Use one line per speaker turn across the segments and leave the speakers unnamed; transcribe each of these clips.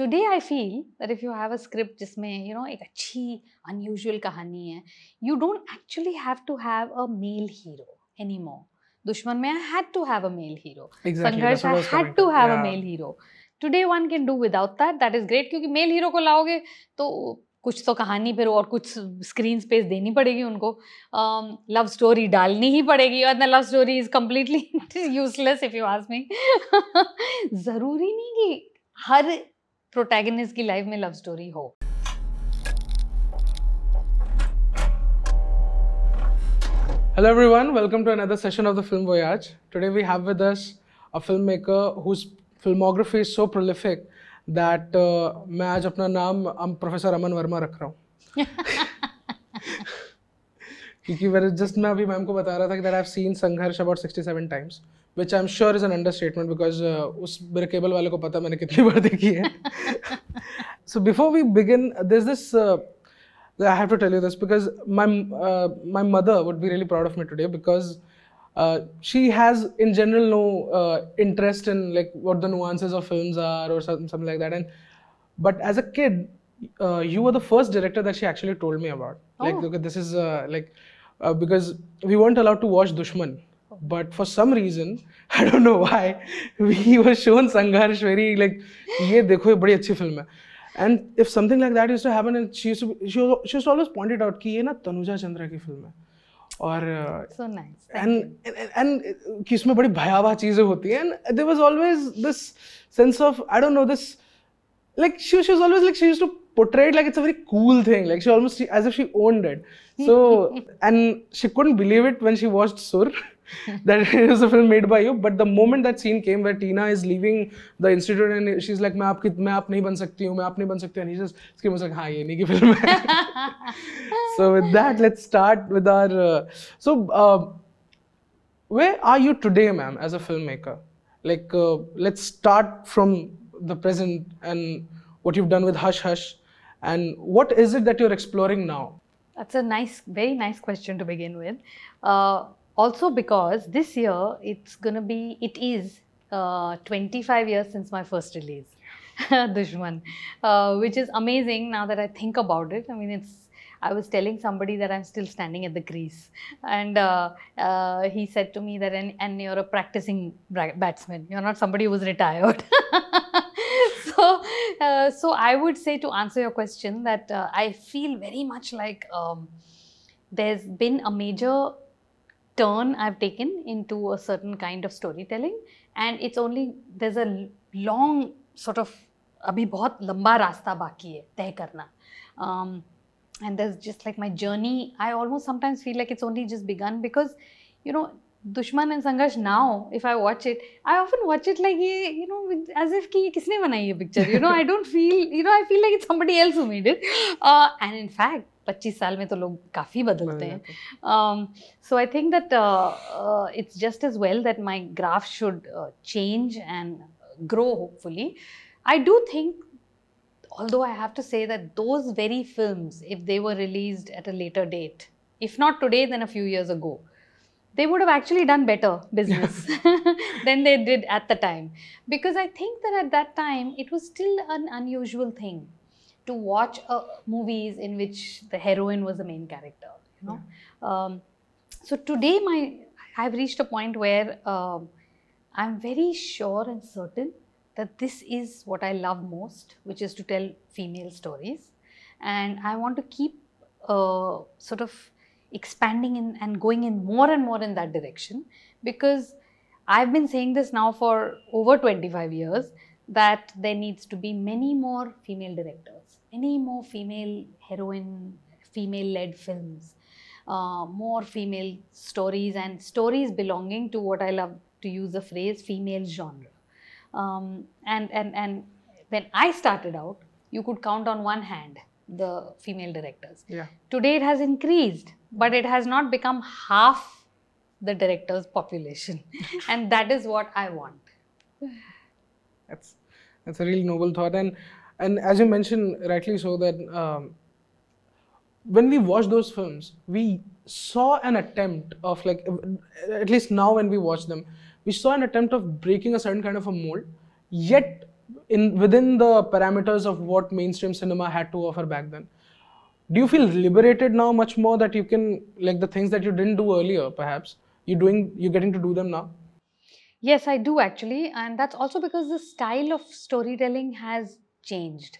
Today I feel that if you have a script जिसमें you know एक अच्छी unusual कहानी है you don't actually have to have a male hero any more Dushman में I had to have a male hero
Sangharsh I
had to have a male hero today one can do without that that is great क्योंकि male hero को लाओगे तो कुछ तो कहानी फिर और कुछ स्क्रीन स्पेस देनी पड़ेगी उनको। लव um, स्टोरी डालनी ही पड़ेगी और love story is completely useless if you ask me ज़रूरी नहीं कि हर प्रोटैगनिस्ट की लाइफ में लव स्टोरी हो।
Hello everyone welcome to another session of the film voyage today we have with us a filmmaker whose filmography is so prolific that मैं आज अपना नाम प्रोफेसर अमन वर्मा रख रहा हूँ। क्योंकि मैंने जस्ट मैं अभी मैम को बता रहा था कि that I have seen Sangharsh about 67 times which I'm sure is an understatement because uh, उस मेरे केबल वाले को पता मैंने कितनी बार देखी है before we begin there's this uh, I have to tell you this because my uh, my mother would be really proud of me today because uh, she has in general no uh, interest in like what the nuances of films are or something, something like that and but as a kid uh, you were the first director that she actually told me about Oh. like
Oh.
look this is uh, like uh, because we weren't allowed to watch Dushman but for some reason I don't know why we were shown Sangharsh very like ये देखो ये बड़ी अच्छी film है and if something like that used to happen and she used to she, was, she used to always point it out कि ये ना तनुजा चंद्रा की फ़िल्म है और uh,
so
and and, and कि इसमें बड़ी भयावह चीज़ें होती हैं and there was always this sense of I don't know this like she, she was always like she used to portray it like it's a very cool thing like she almost as if she owned it so and she couldn't believe it when she watched Sur that it was a film made by you but the moment that scene came where Tina is leaving the institute and she's like मैं आपकी मैं आप नहीं बन सकती हूँ मैं आप नहीं बन सकती हूँ and he says इसके मुझे हाँ ये नहीं की फिल्म है so with that let's start with our uh, so uh, where are you today ma'am as a filmmaker like uh, let's start from the present and what you've done with hush hush and what is it that you're exploring now
That's a nice, very nice question to begin with. Uh, also, because this year it's gonna be, it is uh, 25 years since my first release, Dushman, uh, which is amazing now that I think about it. I mean, it's. I was telling somebody that I'm still standing at the crease, and uh, uh, he said to me that, and, and you're a practicing batsman. You're not somebody who's retired. so, uh, so I would say to answer your question that uh, I feel very much like um, there's been a major turn I've taken into a certain kind of storytelling, and it's only there's a l- long sort of अभी बहुत लंबा रास्ता बाकी है तय करना um, and there's just like my journey i almost sometimes feel like it's only just begun because you know Dushman and Sangharsh now if I watch it I often watch it like ये you know as if की किसने बनाई ये picture you know I don't feel you know I feel like it somebody else and in fact पच्चीस साल में तो लोग काफ़ी बदलते हैं। So I think that it's just is well that my graph should change and grow hopefully I do think although I have to say that those very film if they were release at a later date if not today then a few years a they would have actually done better business than they did at the time. Because I think that at that time, it was still an unusual thing to watch uh, movies in which the heroine was the main character, you know. Um, so today, my I've reached a point where um, I'm very sure and certain that this is what I love most, which is to tell female stories, and I want to keep uh, sort of expanding in, and going in more and more in that direction because I've been saying this now for over 25 years that there needs to be many more female directors, many more female heroine, female led films, uh, more female stories, and stories belonging to what I love to use the phrase female genre. Um, and, and, and when I started out, you could count on one hand the female directors.
yeah
Today it has increased, but it has not become half the director's population. and that is what I want.
that's that's a really noble thought and and as you mentioned rightly so that um, when we watched those films we saw an attempt of like at least now when we watch them we saw an attempt of breaking a certain kind of a mold yet in within the parameters of what mainstream cinema had to offer back then. Do you feel liberated now much more that you can like the things that you didn't do earlier, perhaps you're doing, you're getting to do them now?
Yes, I do actually. And that's also because the style of storytelling has changed.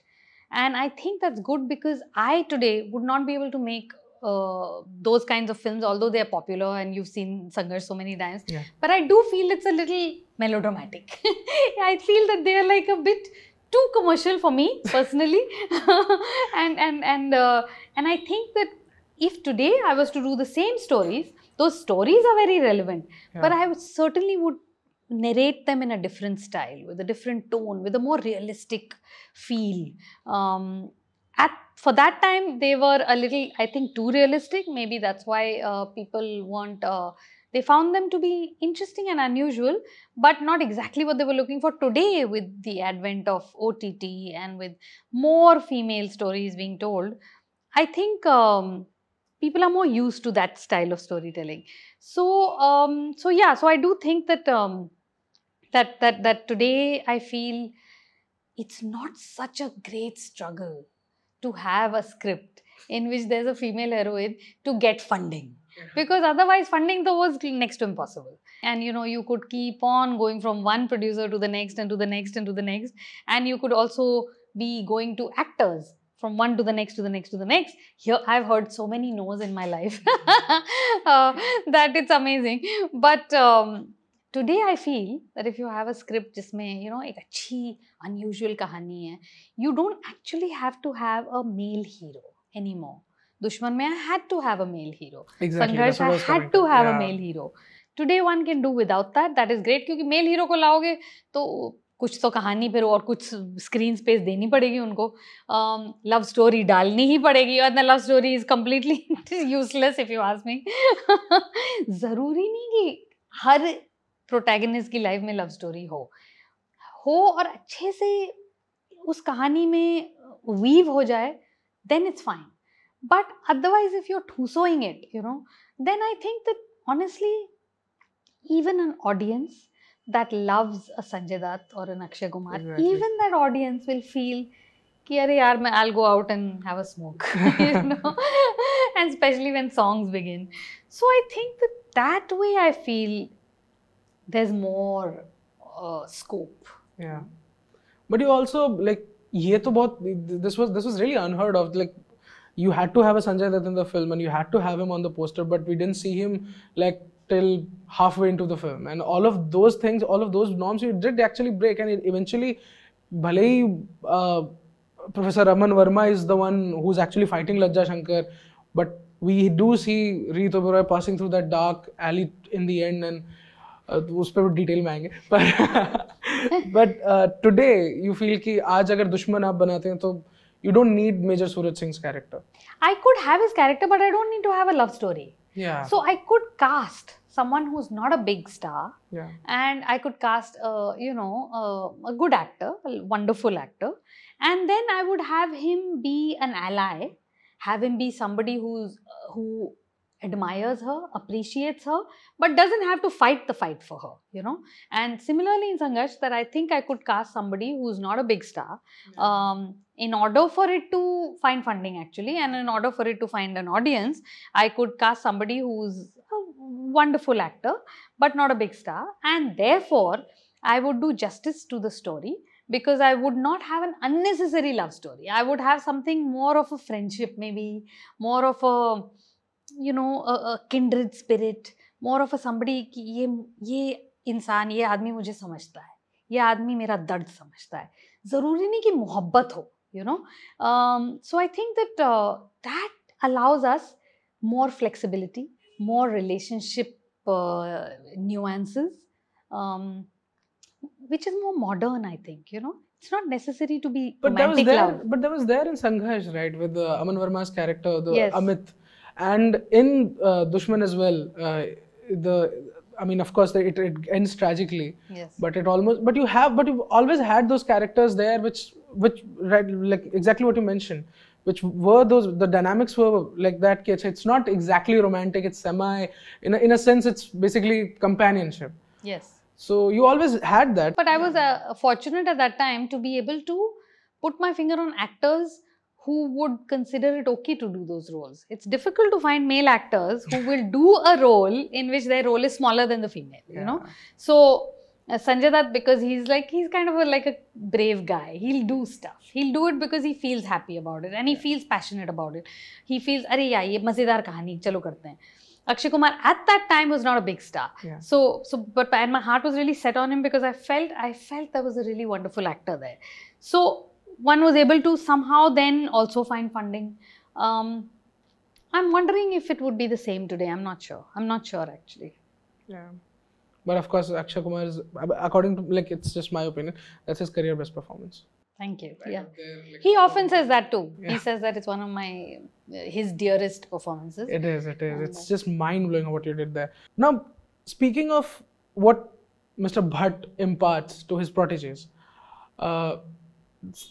And I think that's good because I today would not be able to make uh, those kinds of films, although they're popular and you've seen Sangharsh so many times.
Yeah.
But I do feel it's a little melodramatic. I feel that they're like a bit too commercial for me personally. and and and uh, and I think that if today I was to do the same stories, those stories are very relevant. But I would certainly would narrate them in a different style, with a different tone, with a more realistic feel. Um, at for that time, they were a little, I think, too realistic. Maybe that's why uh, people weren't. Uh, they found them to be interesting and unusual, but not exactly what they were looking for today. With the advent of OTT and with more female stories being told, I think um, people are more used to that style of storytelling. So, um, so yeah, so I do think that um, that that that today I feel it's not such a great struggle to have a script in which there's a female heroine to get funding Mm-hmm. because otherwise funding though was next to impossible. And you know you could keep on going from one producer to the next and to the next and to the next. And you could also be going to actors from one to the next to the next to the next. Here i've heard so many no's in my life uh, that it's amazing. But um, today i feel that if you have a script jisme you know a achhi unusual kahani hai you don't actually have to have a male hero anymore. Dushman में had to have a male hero
Exactly.
संघर्ष had to have a
Yeah.
male hero. Today one can do without that. That is great क्योंकि male hero को लाओगे तो कुछ तो कहानी फिर और कुछ स्क्रीन स्पेस देनी पड़ेगी उनको लव स्टोरी डालनी ही पड़ेगी और love story is completely useless if you ask me ज़रूरी नहीं कि हर प्रोटैगनिस्ट की लाइफ में लव स्टोरी हो हो और अच्छे से उस कहानी में वीव हो जाए then it's fine but otherwise if you're tusoing it you know then i think that honestly even an audience that loves a sanjay dutt or an akshay kumar
Exactly.
even that audience will feel कि अरे यार मैं I'll go out and have a smoke you know and especially when songs begin so I think that that way I feel there's more uh, scope
Yeah. But you also like ये तो बहुत this was this was really unheard of like you had to have a Sanjay Dutt in the film and you had to have him on the poster, but we didn't see him like till halfway into the film. And all of those things, all of those norms, you did actually break. And eventually, Bhalei, uh, Professor Aman Verma is the one who's actually fighting Lajja Shankar, but we do see Reet Oberoi passing through that dark alley in the end and उस पर detail में आएंगे today, but today you feel कि आज अगर दुश्मन आप बनाते हैं तो you don't need Major Suraj Singh's character.
I could have his character, but I don't need to have a love story.
Yeah.
So I could cast someone who's not a big star.
Yeah.
And I could cast, a you know, uh, a good actor, a wonderful actor, and then I would have him be an ally, have him be somebody who's uh, who admires her, appreciates her, but doesn't have to fight the fight for her, you know. And similarly in Sangharsh, that I think I could cast somebody who's not a big star, um, in order for it to find funding actually, and in order for it to find an audience, I could cast somebody who's a wonderful actor but not a big star, and therefore I would do justice to the story because I would not have an unnecessary love story. I would have something more of a friendship, maybe more of a you know a, a kindred spirit, more of a somebody कि ये ये इंसान ये आदमी मुझे समझता है ये आदमी मेरा दर्द समझता है ज़रूरी नहीं कि मोहब्बत हो you know um, so i think that uh, that allows us more flexibility more relationship uh, nuances um, which is more modern i think you know it's not necessary to be
But that was there.
love
But that was there in Sangharsh, right, with uh, Aman Verma's character, the
Yes.
Amit, and in uh, Dushman as well. Uh, the I mean, of course, it, it ends tragically.
yes
but it almost but you have but you've always had those characters there which which right, like exactly what you mentioned which were those the dynamics were like that it's not exactly romantic it's semi in a, in a sense it's basically companionship
yes
So you always had that.
But I was uh, fortunate at that time to be able to put my finger on actors who would consider it okay to do those roles. It's difficult to find male actors who will do a role in which their role is smaller than the female, you know. So uh, Sanjay Dutt, because he's like he's kind of a, like a brave guy. He'll do stuff. He'll do it because he feels happy about it and he feels passionate about it. He feels, अरे यार ये मजेदार कहानी चलो करते हैं. Akshay Kumar at that time was not a big star.
Yeah.
So so but and my heart was really set on him because I felt I felt there was a really wonderful actor there. So one was able to somehow then also find funding. Um, I'm wondering if it would be the same today. I'm not sure. I'm not sure actually.
Yeah. But of course, Akshay Kumar is, according to, like, it's just my opinion, that's his career best performance.
Thank you. Yeah. He often says that too. He says that it's one of my his dearest performances.
It is, it is. It's just mind blowing what you did there. Now, speaking of what Mr. Bhatt imparts to his proteges, uh,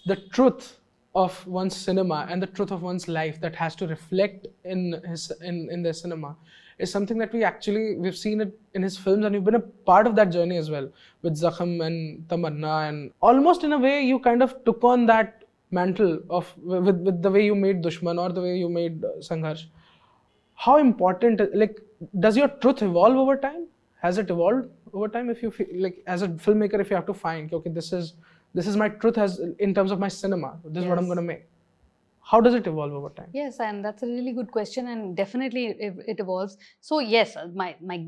the truth of one's cinema and the truth of one's life that has to reflect in his in, in their cinema is something that we actually we've seen it in his films and you've been a part of that journey as well with Zakham and Tamanna and almost in a way you kind of took on that mantle of with, with the way you made Dushman or the way you made uh, Sangharsh. How important like does your truth evolve over time? Has it evolved over time if you feel like as a filmmaker if you have to find okay this is this is my truth as in terms of my cinema this is what i'm going to make how does it evolve over time
Yes, and that's a really good question, and definitely it, evolves. So yes, uh, my my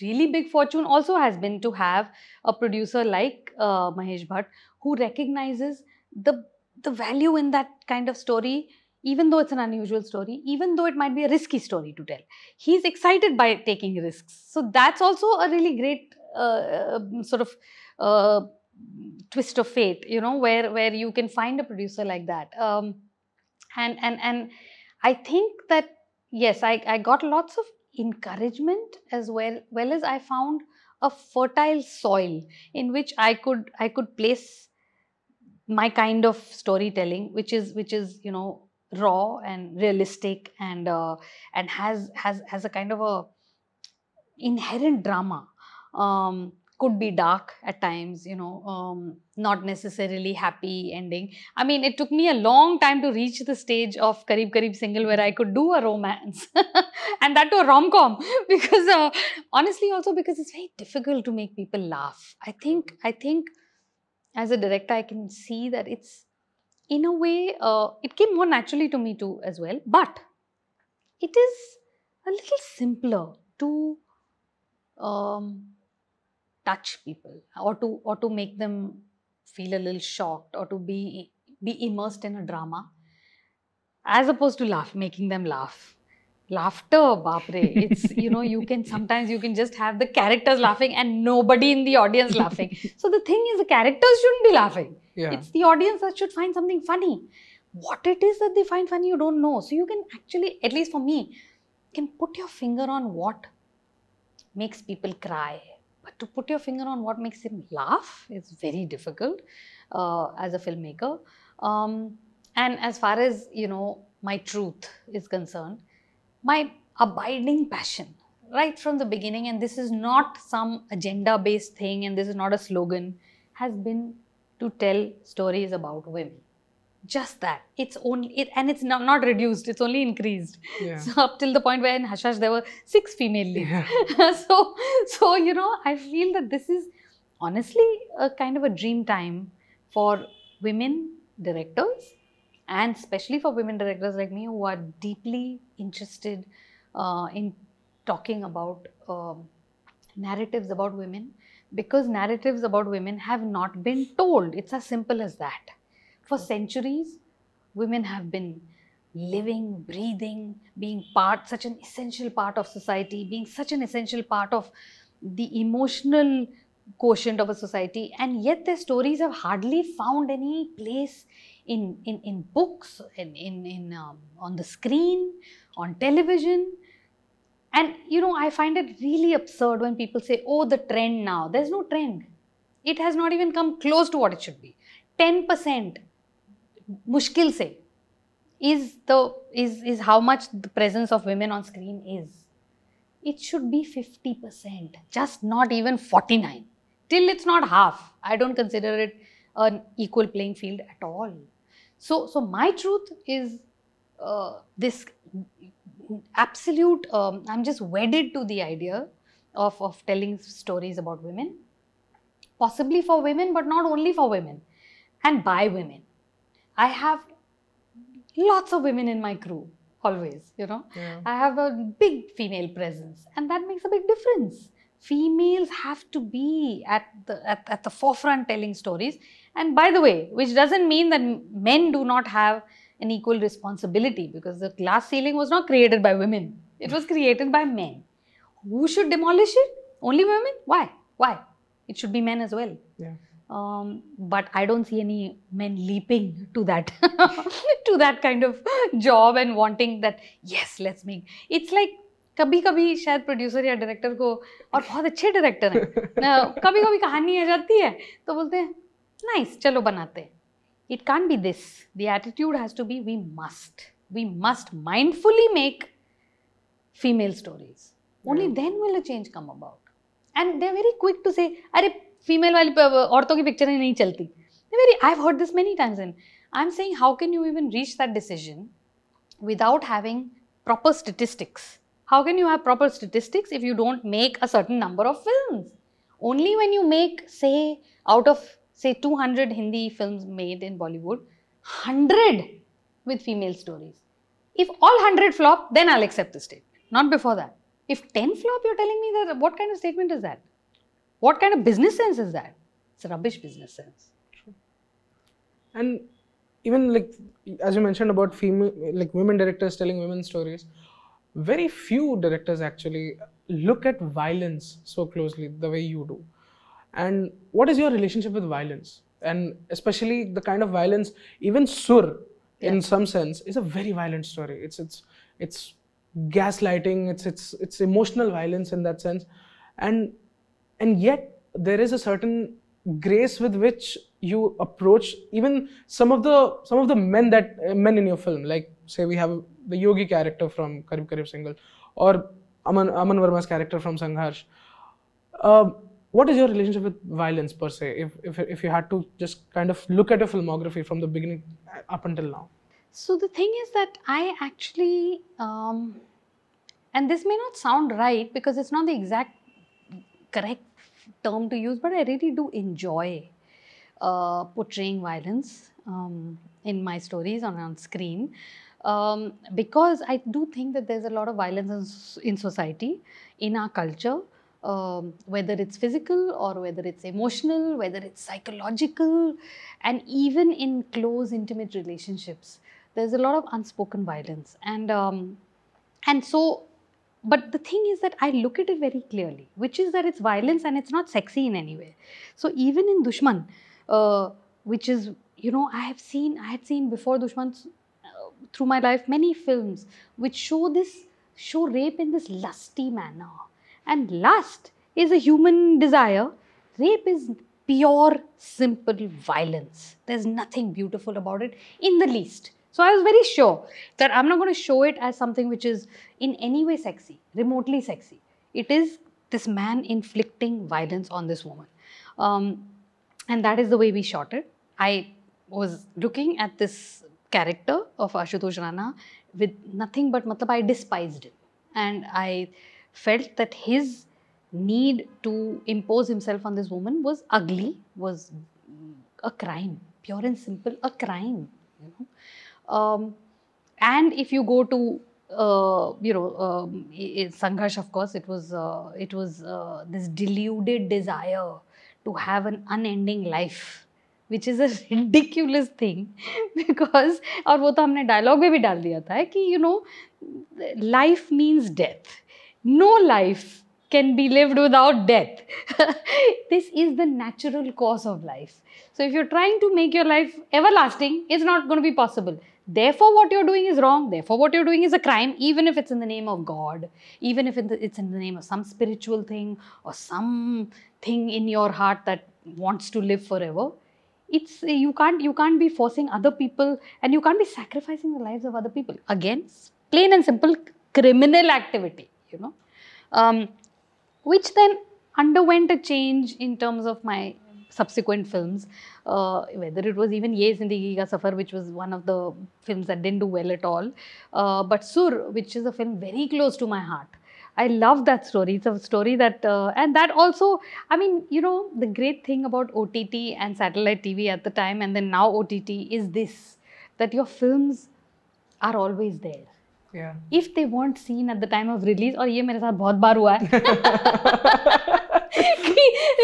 really big fortune also has been to have a producer like uh, Mahesh Bhatt who recognizes the the value in that kind of story, even though it's an unusual story, even though it might be a risky story to tell. He's excited by taking risks, so that's also a really great uh, uh, sort of. Uh, twist of fate you know where where you can find a producer like that um, and and and i think that yes i i got lots of encouragement as well well as i found a fertile soil in which i could i could place my kind of storytelling which is which is you know raw and realistic and uh, and has has has a kind of a inherent drama. Um, could be dark at times you know um, not necessarily happy ending. I mean, it took me a long time to reach the stage of Qarib Qarib Singlle where I could do a romance and that to a rom com because uh, honestly, also because it's very difficult to make people laugh. I think, I think as a director, I can see that it's in a way, uh, it came more naturally to me too as well, but it is a little simpler to um, touch people or to or to make them feel a little shocked or to be be immersed in a drama as opposed to laugh making them laugh. Laughter bapre it's you know you can sometimes you can just have the characters laughing and nobody in the audience laughing. So the thing is the characters shouldn't be laughing.
Yeah.
It's the audience that should find something funny. What it is that they find funny you don't know. So you can actually at least for me can put your finger on what makes people cry to put your finger on what makes him laugh is very difficult uh, as a filmmaker. Um, and as far as you know my truth is concerned my abiding passion right from the beginning and this is not some agenda based thing and this is not a slogan has been to tell stories about women just that. It's only it, and it's not, not reduced it's only increased.
Yeah.
So up till the point where in Hush Hush there were six female leads.
yeah.
So so you know I feel that this is honestly a kind of a dream time for women directors and especially for women directors like me who are deeply interested uh, in talking about um, narratives about women because narratives about women have not been told. It's as simple as that for centuries women have been living breathing being part such an essential part of society being such an essential part of the emotional quotient of a society. And yet their stories have hardly found any place in in, in books in in, in um, on the screen on television. And you know i find it really absurd when people say oh the trend now. There's no trend. It has not even come close to what it should be. 10% mushkil se is the is is how much the presence of women on screen is. It should be 50% just not even 49 till it's not half i don't consider it an equal playing field at all. So so my truth is uh, this absolute um, i'm just wedded to the idea of of telling stories about women. Possibly for women but not only for women. And by women i have lots of women in my crew always you know
Yeah.
I have a big female presence, and that makes a big difference. Females have to be at the at, at the forefront telling stories. And by the way, which doesn't mean that men do not have an equal responsibility because the glass ceiling was not created by women; it was created by men. Who should demolish it? Only women? Why? Why? It should be men as well.
Yeah.
Um, but I don't see any men leaping to that to that kind of job and wanting that yes let's make it's like कभी कभी शायद producer या director को और बहुत अच्छे director हैं कभी कभी कहानी आ जाती है तो बोलते हैं नाइस चलो बनाते हैं it can be this the attitude has to be we must we must mindfully make female stories only
Yeah.
then will a change come about and they're very quick to say अरे female वाली औरतों की पिक्चरें नहीं चलती आई very i've heard this many times and i'm saying how can you even reach that decision without having proper statistics how can you have proper statistics if you don't make a certain number of films only when you make say out of say 200 hindi films made in bollywood 100 with female stories if all 100 flop then i'll accept the statement not before that if 10 flop you're telling me that what kind of statement is that what kind of business sense is that? It's a rubbish business sense.
And even like as you mentioned about female like women directors telling women stories very few directors actually look at violence so closely the way you do. And what is your relationship with violence? And especially the kind of violence even sur in some sense is a very violent story. It's it's it's gaslighting it's it's it's emotional violence in that sense. And and yet there is a certain grace with which you approach even some of the some of the men that uh, men in your film. Like say we have the yogi character from Qarib Qarib Singlle or aman aman verma's character from sangharsh. Uh, what is your relationship with violence per se if, if if you had to just kind of look at your filmography from the beginning uh, up until now?
So the thing is that I actually, um, and this may not sound right because it's not the exact correct term to use, but I really do enjoy uh, portraying violence um, in my stories on on screen. Um, because I do think that there's a lot of violence in, in society, in our culture, um, whether it's physical or whether it's emotional, whether it's psychological, and even in close, intimate relationships there's a lot of unspoken violence and um, and so but the thing is that i look at it very clearly which is that it's violence and it's not sexy in any way. So even in dushman uh, which is you know i have seen i had seen before dushman uh, through my life many films which show this show rape in this lusty manner. And lust is a human desire. Rape is pure simple violence. There's nothing beautiful about it in the least so I was very sure that I'm not going to show it as something which is in any way sexy, remotely sexy. It is this man inflicting violence on this woman. Um, and that is the way we shot it. I was looking at this character of Ashutosh Rana with nothing but, matlab, I despised him. And I felt that his need to impose himself on this woman was ugly, was a crime, pure and simple, a crime. You know, um, and if you go to uh, you know um, i- i- Sangharsh, of course, it was uh, it was uh, this deluded desire to have an unending life, which is a ridiculous thing because और वो तो हमने dialogue में भी डाल दिया था कि you know life means death. No life can be lived without death. this is the natural course of life. So if you're trying to make your life everlasting, it's not going to be possible. Therefore, what you're doing is wrong. Therefore, what you're doing is a crime, even if it's in the name of God, even if it's in the name of some spiritual thing or some thing in your heart that wants to live forever. It's you can't you can't be forcing other people and you can't be sacrificing the lives of other people. Again, plain and simple criminal activity. You know. Um, which then underwent a change in terms of my subsequent films. Uh, whether it was even Ye Zindagi Ka Safar, which was one of the films that didn't do well at all, uh, but Sur, which is a film very close to my heart. I love that story. It's a story that, uh, and that also, I mean, you know, the great thing about OTT and satellite TV at the time, and then now OTT is this that your films are always there. If they weren't seen at the time of release और ये मेरे साथ बहुत बार हुआ है।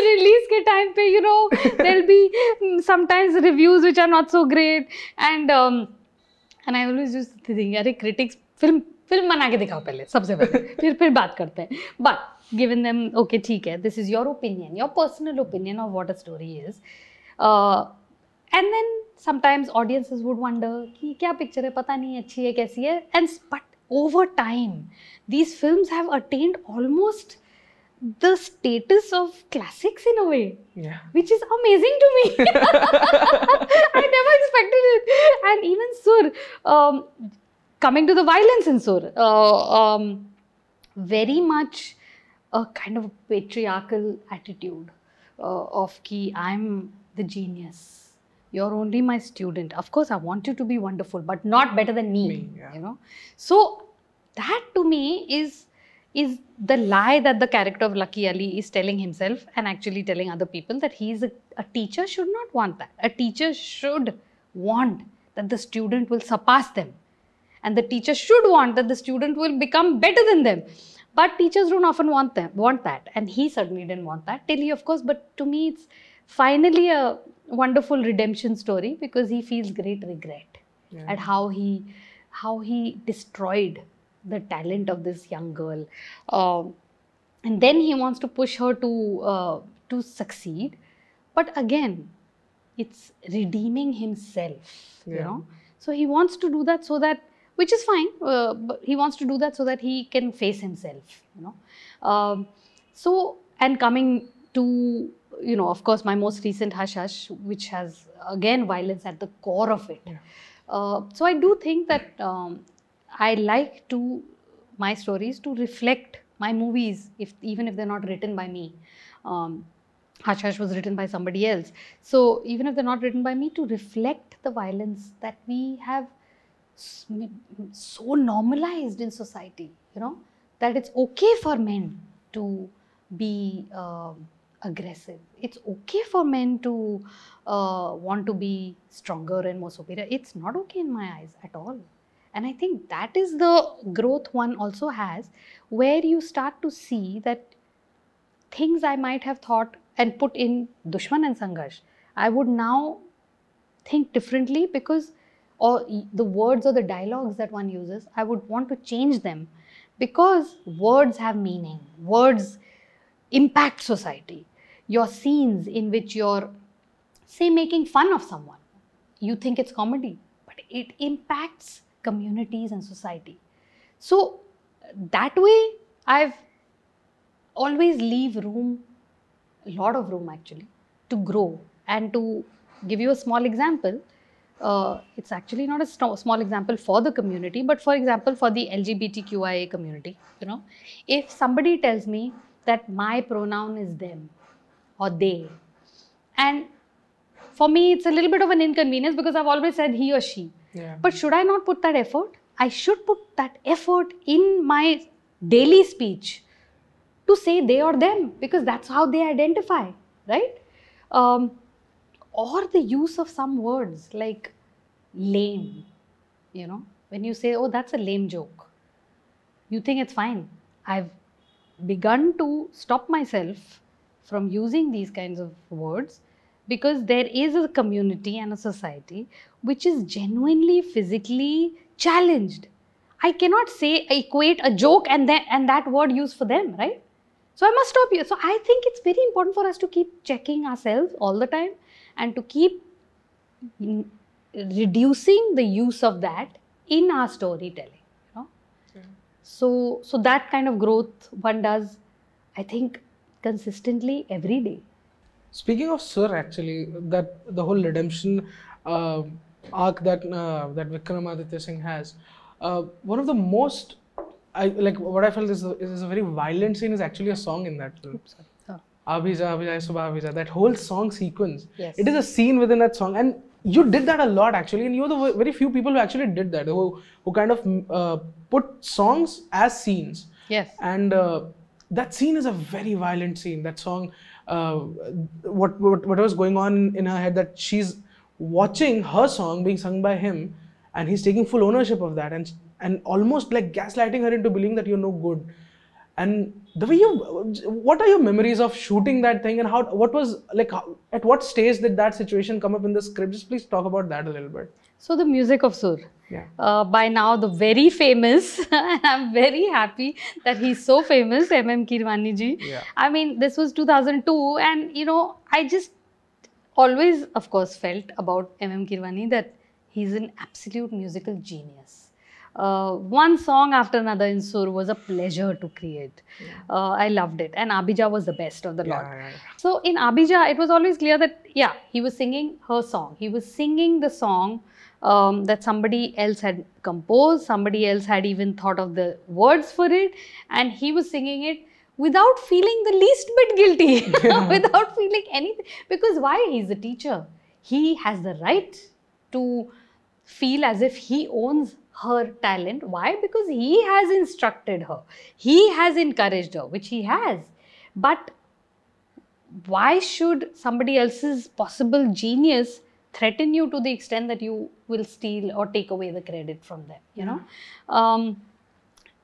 Release के time पे you know there be sometimes reviews which are not so great and and I always अरे क्रिटिक्स फ़िल्म फ़िल्म बना के दिखाओ पहले सबसे पहले फिर फिर बात करते हैं. बट गिवन दैम ओके ठीक है this is your opinion your personal opinion of what a story is and then sometimes audience would wonder कि क्या पिक्चर है? पता नहीं अच्छी है कैसी है? And but over time these film have attend almost the status of classics in a way which is amazing to me I never expected it and even Sur coming to the violence in Sur very much a kind of patriarchal attitude of की I am the genius You're only my student. Of course, I want you to be wonderful, but not better than me.
Me, yeah.
You know. So that to me is is the lie that the character of Lucky Ali is telling himself and actually telling other people that he is a, a teacher should not want that. A teacher should want that the student will surpass them. And the teacher should want that the student will become better than them. But teachers don't often want them want that. And he certainly didn't want that. Till he, of course, but to me it's finally a wonderful redemption story because he feels great regret
Yeah.
at how he how he destroyed the talent of this young girl. Um, and then he wants to push her to uh, to succeed. But again it's redeeming himself you know? So he wants to do that so that which is fine uh, but he wants to do that so that he can face himself you know? Um, so and coming to you know of course my most recent hush hush which has again violence at the core of it.
Yeah.
uh, so i do think that um, i like to my stories to reflect my movies if even if they're not written by me. Um, hush hush was written by somebody else. So even if they're not written by me to reflect the violence that we have so normalized in society you know that it's okay for men to be um, aggressive. It's okay for men to uh, want to be stronger and more superior. It's not okay in my eyes at all. And i think that is the growth one also has where you start to see that things i might have thought and put in dushman and sangharsh i would now think differently because or the words or the dialogues that one uses i would want to change them because words have meaning. Words impact society your scenes in which you're say making fun of someone. You think it's comedy but it impacts communities and society. So that way i've always leave room a lot of room actually to grow. And to give you a small example uh, it's actually not a small example for the community but for example for the lgbtqia community you know. If somebody tells me that my pronoun is them or they and for me it's a little bit of an inconvenience because i've always said he or she
Yeah.
but should I not put that effort? I should put that effort in my daily speech to say they or them because that's how they identify, right? Um, or the use of some words like lame, you know, when you say, oh, that's a lame joke, you think it's fine. I've begun to stop myself from using these kinds of words because there is a community and a society which is genuinely physically challenged. I cannot say equate a joke and then and that word used for them, right? So I must stop you. So I think it's very important for us to keep checking ourselves all the time and to keep reducing the use of that in our storytelling. You know?
Yeah.
So so that kind of growth one does, I think, consistently every day.
Speaking of Sur, actually, that the whole redemption uh, arc that uh, that Vikramaditya Singh has, uh, one of the most, I like what I felt is, is a very violent scene is actually a song in that film.
Oh.
Abhija, Abhija, Subha Abhija, that whole song sequence.
Yes.
It is a scene within that song. And you did that a lot actually. And you're the very few people who actually did that, who, who kind of uh, put songs as scenes.
Yes.
And uh, that scene is a very violent scene. That song, uh, what, what was going on in her head, that she's watching her song being sung by him, and he's taking full ownership of that, and and almost like gaslighting her into believing that you're no good. And the way you, what are your memories of shooting that thing, and how, what was like, how, at what stage did that situation come up in the script? Just please talk about that a little bit.
So the music of Sur.
Yeah.
Uh, by now, the very famous, and I'm very happy that he's so famous, MM Keeravani ji.
Yeah.
I mean, this was 2002, and you know, I just always, of course, felt about MM Keeravani that he's an absolute musical genius. Uh, one song after another in Sur was a pleasure to create. Uh, I loved it, and Abhija was the best of the lot.
Yeah, yeah, yeah.
So in Abhija, it was always clear that yeah, he was singing her song. He was singing the song um, that somebody else had composed. Somebody else had even thought of the words for it, and he was singing it without feeling the least bit guilty, without feeling anything. Because why? He's a teacher. He has the right to feel as if he owns her talent. Why? Because he has instructed her, he has encouraged her, which he has. But why should somebody else's possible genius threaten you to the extent that you will steal or take away the credit from them you know um,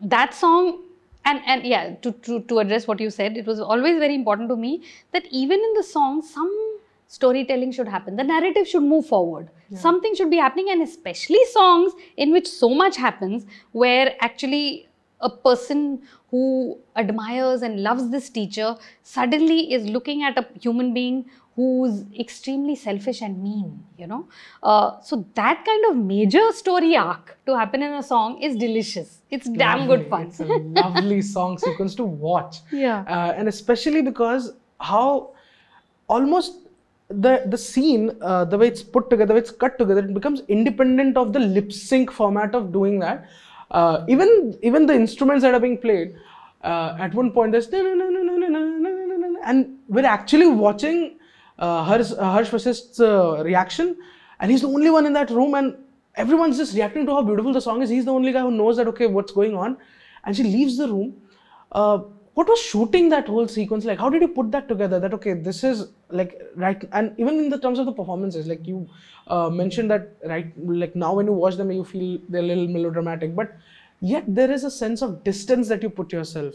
that song and and yeah to, to to address what you said it was always very important to me that even in the song some storytelling should happen. The narrative should move forward. Something should be happening and especially songs in which so much happens where actually a person who admires and loves this teacher suddenly is looking at a human being who's extremely selfish and mean you know? Uh, so that kind of major story arc to happen in a song is delicious. It's damn good fun.
It's a lovely song sequence to watch.
Yeah.
Uh, and especially because how almost the the scene, uh, the way it's put together, the way it's cut together, it becomes independent of the lip sync format of doing that. Uh, even even the instruments that are being played, uh, at one point there's and we're actually watching uh, Harsh, uh, Harsh uh, reaction, and he's the only one in that room, and everyone's just reacting to how beautiful the song is. He's the only guy who knows that okay, what's going on, and she leaves the room. What was shooting that whole sequence like? How did you put that together? That okay, this is like right, and even in the terms of the performances, like you uh, mentioned that right, like now when you watch them, you feel they're a little melodramatic, but yet there is a sense of distance that you put yourself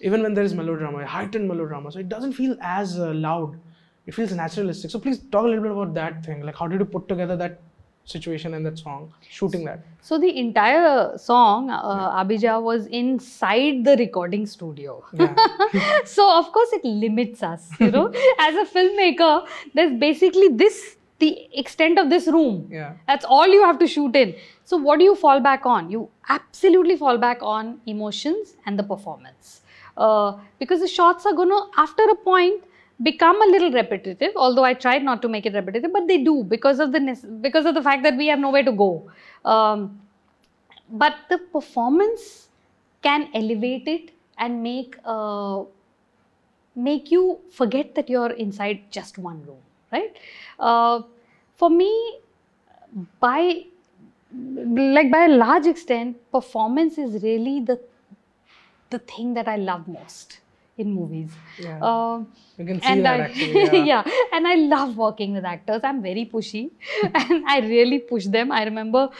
even when there is melodrama, heightened melodrama. So it doesn't feel as uh, loud. It feels naturalistic. So please talk a little bit about that thing. Like how did you put together that situation and that song, shooting that?
So the entire song, uh, Abhija, was inside the recording studio.
Yeah.
so of course it limits us. You know, as a filmmaker, there's basically this the extent of this room.
Yeah.
That's all you have to shoot in. So what do you fall back on? You absolutely fall back on emotions and the performance. Uh, because the shots are gonna, after a point, become a little repetitive. Although I tried not to make it repetitive, but they do because of the because of the fact that we have nowhere to go. Um, but the performance can elevate it and make uh, make you forget that you're inside just one room right uh, for me by like by a large extent performance is really the the thing that i love most in movies
Yeah.
Um,
you can see
and
that
I,
actually. Yeah.
yeah, and I love working with actors. I'm very pushy, and I really push them. I remember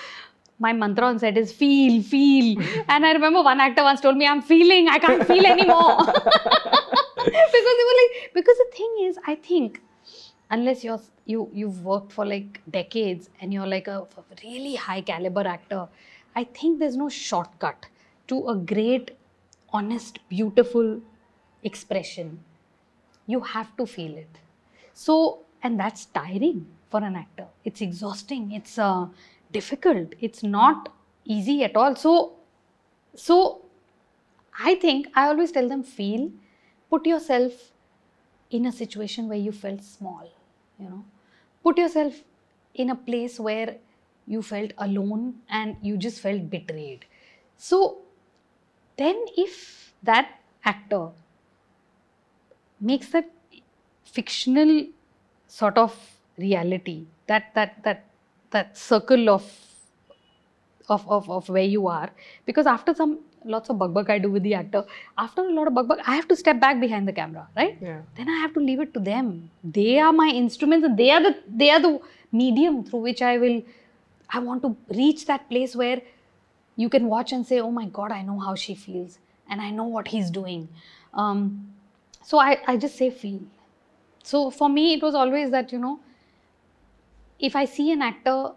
my mantra on set is feel, feel, and I remember one actor once told me, "I'm feeling. I can't feel anymore," because they were like, because the thing is, I think unless you're you you've worked for like decades and you're like a really high caliber actor, I think there's no shortcut to a great, honest, beautiful expression. You have to feel it. So and that's tiring for an actor. It's exhausting. It's uh, difficult. It's not easy at all. So so i think i always tell them feel put yourself in a situation where you felt small you know. Put yourself in a place where you felt alone and you just felt betrayed. So then if that actor makes that fictional sort of reality that that that that circle of of of, of where you are. Because after some lots of bug bug i do with the actor after a lot of bug bug i have to step back behind the camera right?
Yeah.
then i have to leave it to them. They are my instruments and they are the they are the medium through which i will i want to reach that place where you can watch and say oh my god i know how she feels and i know what he's doing. Um, so I, I just say feel so for me it was always that you know if i see an actor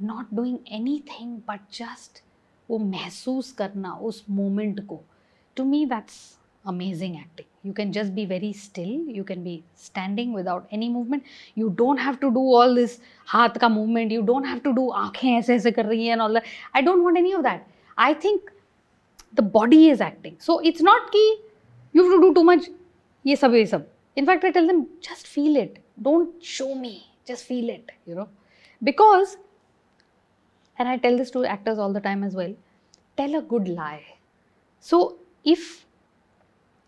not doing anything but just वो महसूस करना उस moment को to me that's amazing acting you can just be very still you can be standing without any movement you don't have to do all this हाथ का movement you don't have to do आंखें ऐसे ऐसे कर रही हैं and all that I don't want any of that I think the body is acting so it's not कि you have to do too much. Ye sab, ye sab. In fact, I tell them, just feel it. Don't show me. Just feel it, you know. Because, and I tell this to actors all the time as well, tell a good lie. So if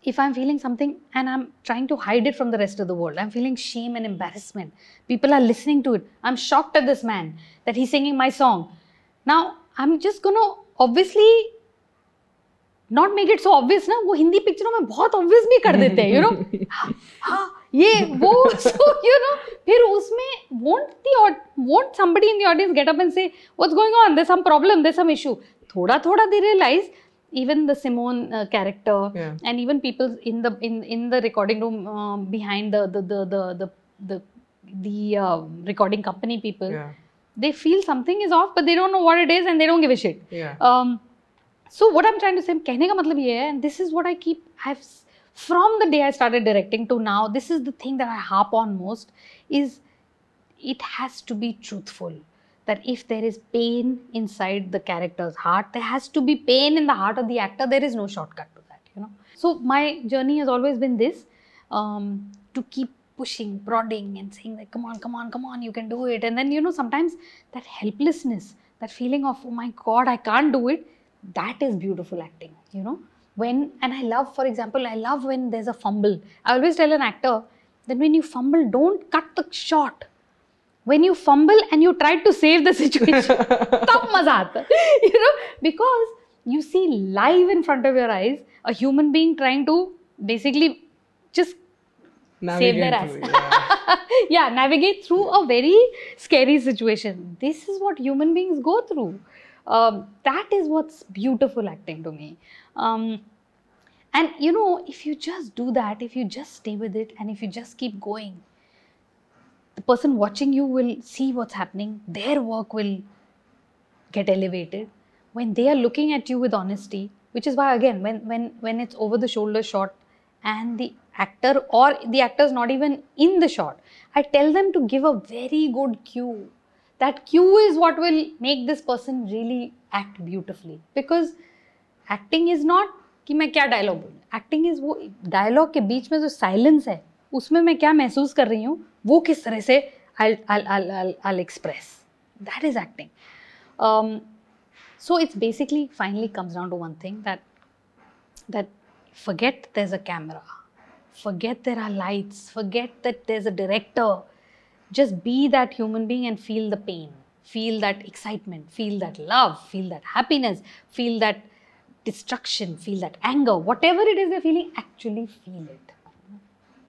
if I'm feeling something and I'm trying to hide it from the rest of the world, I'm feeling shame and embarrassment. People are listening to it. I'm shocked at this man that he's singing my song. Now I'm just gonna obviously not make it so obvious ना वो हिंदी पिक्चरों में बहुत obvious भी कर देते हैं you know हाँ ये वो so you know फिर उसमें won't the won't somebody in the audience get up and say what's going on there's some problem there's some issue थोड़ा थोड़ा they realize even the Simone uh, character
Yeah.
and even people in the in in the recording room um, behind the the the the the, the, the uh, recording company people
Yeah.
they feel something is off but they don't know what it is and they don't give a shit
Yeah.
um, so what I'm trying to say कहने का मतलब ये है and this is what I keep I've s- from the day I started directing to now this is the thing that I harp on most is it has to be truthful that if there is pain inside the character's heart there has to be pain in the heart of the actor there is no shortcut to that you know so my journey has always been this um, to keep pushing prodding and saying like come on come on come on you can do it and then you know sometimes that helplessness that feeling of oh my god i can't do it that is beautiful acting you know. When and i love for example i love when there's a fumble. I always tell an actor that when you fumble don't cut the shot. When you fumble and you try to save the situation you know because you see live in front of your eyes a human being trying to basically just navigate save their ass.
Yeah.
yeah navigate through a very scary situation. This is what human beings go through um, that is what's beautiful acting to me. Um, and you know if you just do that if you just stay with it and if you just keep going the person watching you will see what's happening. Their work will get elevated. When they are looking at you with honesty which is why again when when when it's over the shoulder shot and the actor or the actor is not even in the shot i tell them to give a very good cue that cue is what will make this person really act beautifully because acting is not कि मैं क्या dialogue बोलूँ acting is वो dialogue के बीच में जो silence है उसमें मैं क्या महसूस कर रही हूँ वो किस तरह से I express that is acting so it's basically finally comes down to one thing that that forget there's a camera forget there are lights forget that there's a director just be that human being and feel the pain feel that excitement feel that love feel that happiness feel that destruction feel that anger whatever it is they're feeling actually feel it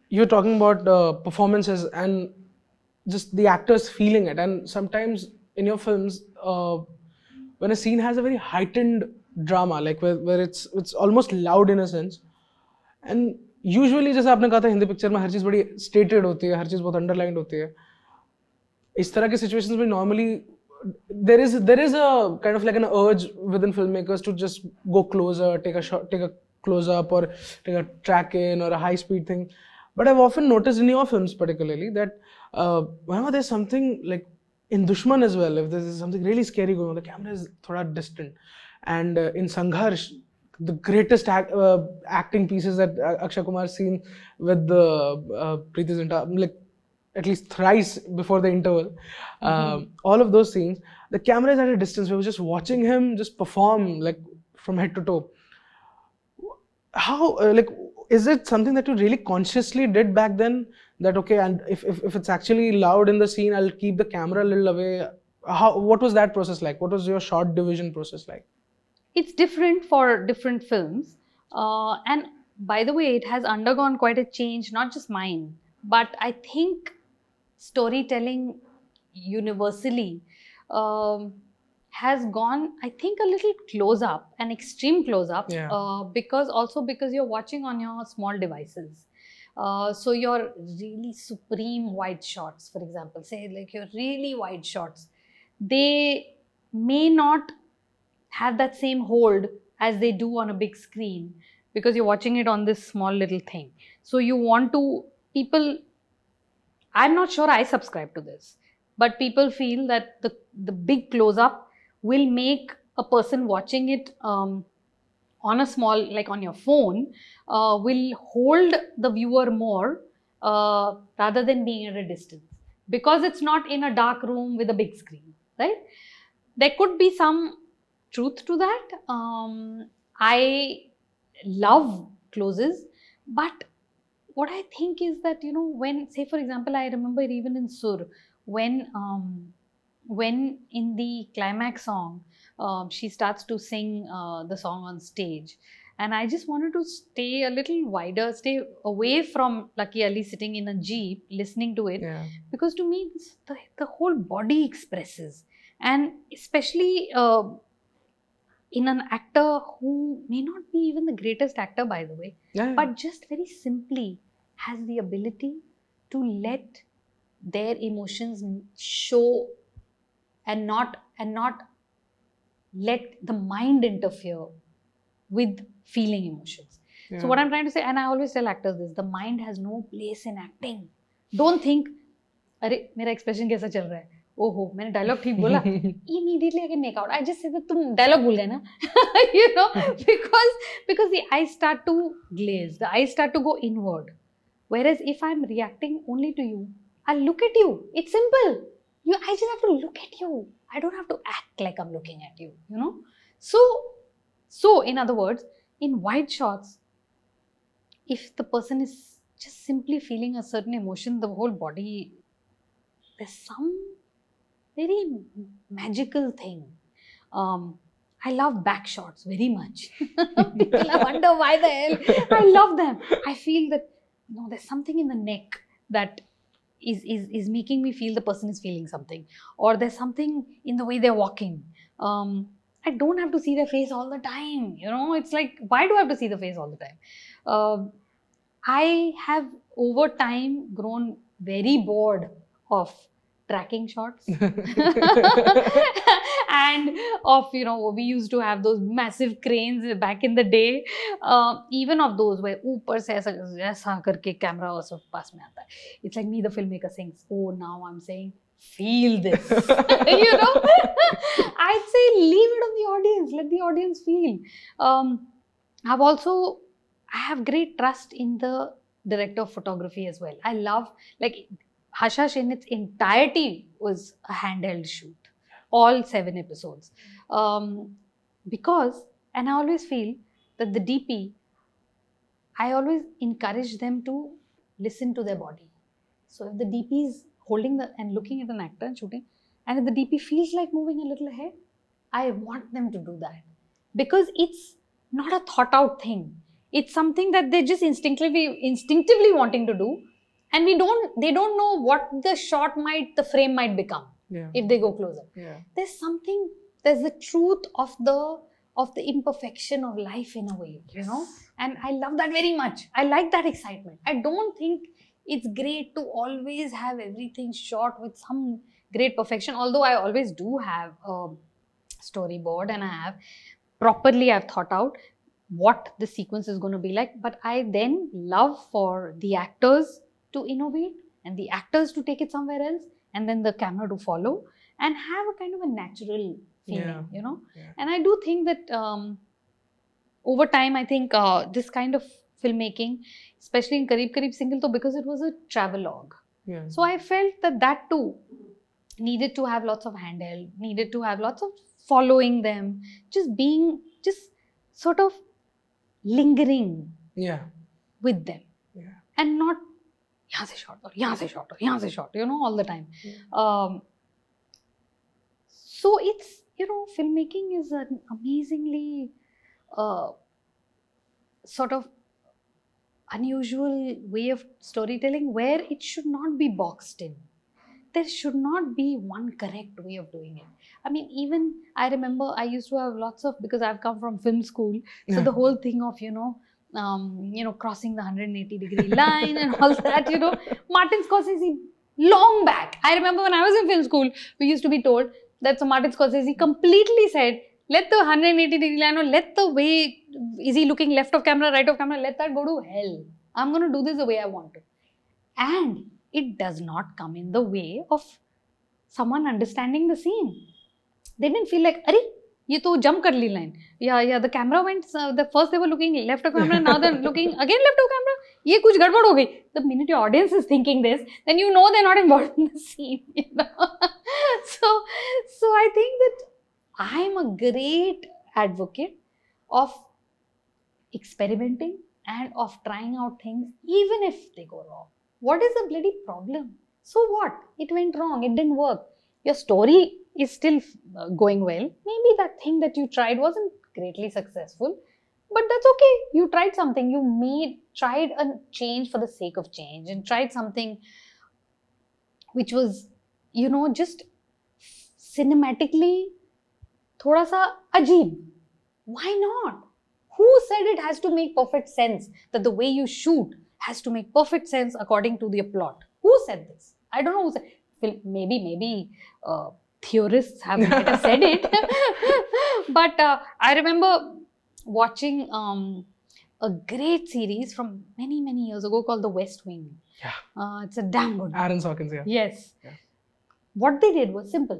you're talking about uh, performances and just the actors feeling it and sometimes in your films uh, when a scene has a very heightened drama like where, where it's it's almost loud in a sense and usually जैसे आपने कहा था Hindi picture में हर चीज़ बड़ी stated होती है हर चीज़ बहुत underlined होती है इस तरह के सिचुएशंस में normally there is there is a kind of like an urge within filmmakers to just go closer, take a shot, take a close up, or take a track in or a high speed thing. But I've often noticed in your films, particularly, that uh, whenever there's something like in Dushman as well, if there's something really scary going on, the camera is thoda distant. And uh, in Sangharsh, the greatest act, uh, acting pieces that Akshay Kumar's seen with the uh, Preity Zinta, like at least thrice before the interval. Um, all of those scenes, the camera is at a distance. We were just watching him just perform like from head to toe. How uh, like is it something that you really consciously did back then? That okay, and if, if, if it's actually loud in the scene, I'll keep the camera a little away. How what was that process like? What was your shot division process like?
it's different for different films uh, and by the way it has undergone quite a change not just mine but i think storytelling universally um, has gone i think a little close up an extreme close up
Yeah.
uh, because also because you're watching on your small devices uh, so your really supreme wide shots for example say like your really wide shots they may not have that same hold as they do on a big screen because you're watching it on this small little thing. So you want to, people, I'm not sure I subscribe to this, but people feel that the, the big close up will make a person watching it um, on a small, like on your phone, uh, will hold the viewer more uh, rather than being at a distance because it's not in a dark room with a big screen, right? There could be some truth to that. Um, I love closes, but what I think is that you know when, say for example, I remember even in Sur when um, when in the climax song um, she starts to sing uh, the song on stage. And I just wanted to stay a little wider, stay away from Lucky Ali sitting in a jeep listening to it
Yeah.
because to me the, the whole body expresses and especially uh, in an actor who may not be even the greatest actor by the way
Yeah.
but just very simply has the ability to let their emotions show and not and not let the mind interfere with feeling emotions
yeah.
so what I'm trying to say, and I always tell actors this: the mind has no place in acting. Don't think, अरे मेरा expression कैसा चल रहा है? ओहो मैंने dialogue ठीक बोला. Immediately I can make out. I just say that तुम dialogue भूल गए ना, you know, because because the eyes start to glaze, the eyes start to go inward. Whereas if I'm reacting only to you, I'll look at you. It's simple. You, I just have to look at you. I don't have to act like I'm looking at you. You know. So, so in other words, in wide shots, if the person is just simply feeling a certain emotion, the whole body, there's some very magical thing. Um, I love back shots very much. People wonder why the hell. I love them. I feel that no, there's something in the neck that is, is, is making me feel the person is feeling something, or there's something in the way they're walking. Um, I don't have to see their face all the time. You know, it's like, why do I have to see the face all the time? Um I have over time grown very bored of tracking shots hand of you know we used to have those massive cranes back in the day uh, even of those where upar se aisa aisa karke camera also pass mein aata it's like me the filmmaker saying oh now i'm saying feel this. you know, I'd say leave it on the audience. Let the audience feel. Um, I've also I have great trust in the director of photography as well. I love like Hush Hush in its entirety was a handheld shoot all seven episodes, um, because and I always feel that the DP, I always encourage them to listen to their body. So if the DP is holding the and looking at an actor and shooting, and if the DP feels like moving a little ahead, I want them to do that. Because it's not a thought out thing. It's something that they're just instinctively instinctively wanting to do. And we don't they don't know what the shot might the frame might become
yeah.
if they go closer.
Yeah.
there's something there's the truth of the of the imperfection of life in a way you know? And i love that very much. I like that excitement. I don't think it's great to always have everything shot with some great perfection although i always do have a storyboard and i have properly i've thought out what the sequence is going to be like but i then love for the actors to innovate and the actors to take it somewhere else and then the camera to follow and have a kind of a natural feeling
Yeah.
you know
Yeah.
and i do think that um, over time i think uh, this kind of filmmaking especially in Qarib Qarib Singlle though because it was a travelogue
yeah.
so I felt that that too needed to have lots of handheld, needed to have lots of following them, just being, just sort of lingering.
yeah.
with them
Yeah.
and not यहाँ से shot और यहाँ से shot और यहाँ से shot you know all the time
Yeah.
um, so it's you know filmmaking is an amazingly uh, sort of unusual way of storytelling where it should not be boxed in there should not be one correct way of doing it i mean even i remember i used to have lots of because i've come from film school so
Yeah.
the whole thing of you know um, you know crossing the 180 degree line and all that you know. Martin scorsese long back. I remember when i was in film school we used to be told that so martin scorsese completely said let the 180 degree line or let the way is he looking left of camera right of camera? Let that go to hell. I'm going to do this the way i want to. And it does not come in the way of someone understanding the scene. They didn't feel like अरे ये तो jump कर ली line yeah yeah the camera went uh, the first they were looking left of camera now they're looking again left of camera ये कुछ गड़बड़ हो गई the minute your audience is thinking this then you know they're not involved in the scene you know so so I think that I'm a great advocate of experimenting and of trying out things even if they go wrong what is the bloody problem so what it went wrong it didn't work your story is still uh, going well. Maybe that thing that you tried wasn't greatly successful but that's okay. You tried something. You made tried a change for the sake of change and tried something which was you know just cinematically thoda sa ajeeb why not? Who said it has to make perfect sense that the way you shoot has to make perfect sense according to the plot? Who said this? I don't know who said maybe maybe uh, theorists have said it but uh, i remember watching um, a great series from many many years ago called the west wing
Yeah.
uh, it's a damn good
Aaron Sorkins, yeah.
Yes.
Yeah.
What they did was simple.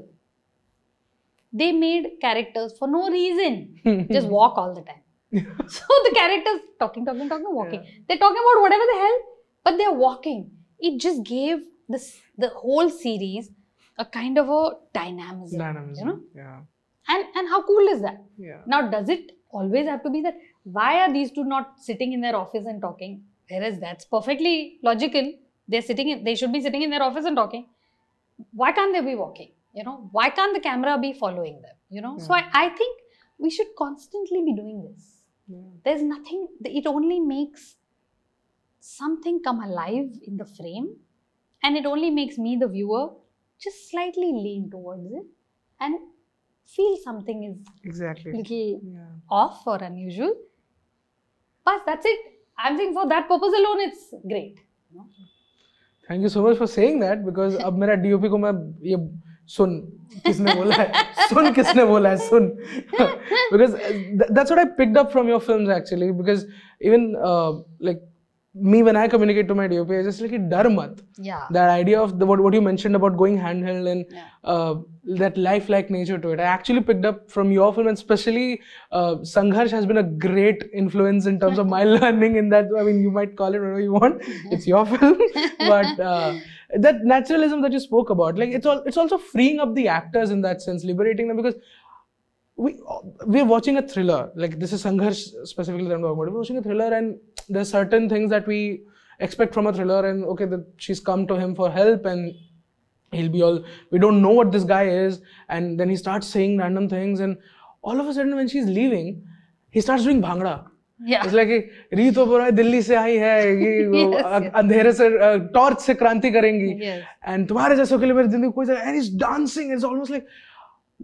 They made characters for no reason, just walk all the time. So the characters talking, talking, talking, walking. They're talking about whatever the hell, but they're walking. It just gave this the whole series a kind of a dynamism.
Dynamism.
You know?
Yeah.
And and how cool is that?
Yeah.
Now, does it always have to be that? Why are these two not sitting in their office and talking? Whereas that's perfectly logical. They're sitting in, they should be sitting in their office and talking. Why can't they be walking? You know, why can't the camera be following them? You know, so I, I think we should constantly be doing this.
Yeah.
There's nothing, it only makes something come alive in the frame and it only makes me, the viewer, just slightly lean towards it and feel something is
Exactly.
little
Yeah.
off or unusual. But that's it. I'm saying for that purpose alone, it's great. you know.
Thank you so much for saying that because अब मेरा DOP को मैं ये सुन किसने बोला है सुन किसने बोला है सुन because that's what I picked up from your films actually because even like me when I communicate to my DOP, it's just like a dar.
Yeah.
That idea of the, what what you mentioned about going handheld and
yeah.
uh, that lifelike nature to it. I actually picked up from your film, and especially uh, Sangharsh has been a great influence in terms of my learning. In that, I mean, you might call it whatever you want. Mm-hmm. It's your film, but uh, that naturalism that you spoke about, like it's all it's also freeing up the actors in that sense, liberating them because we we're watching a thriller. Like this is Sangharsh specifically that I'm talking about. We're watching a thriller and there's certain things that we expect from a thriller, and okay, that she's come to him for help, and he'll be all we don't know what this guy is, and then he starts saying random things, and all of a sudden when she's leaving, he starts doing bhangra.
Yeah.
It's like रीत ओबेरॉय दिल्ली से आई है ये
Yes,
अ-
yes.
अंधेरे से torch से क्रांति करेंगी
Yes.
And तुम्हारे जैसों के लिए मेरी जिंदगी कोई and is dancing it's almost like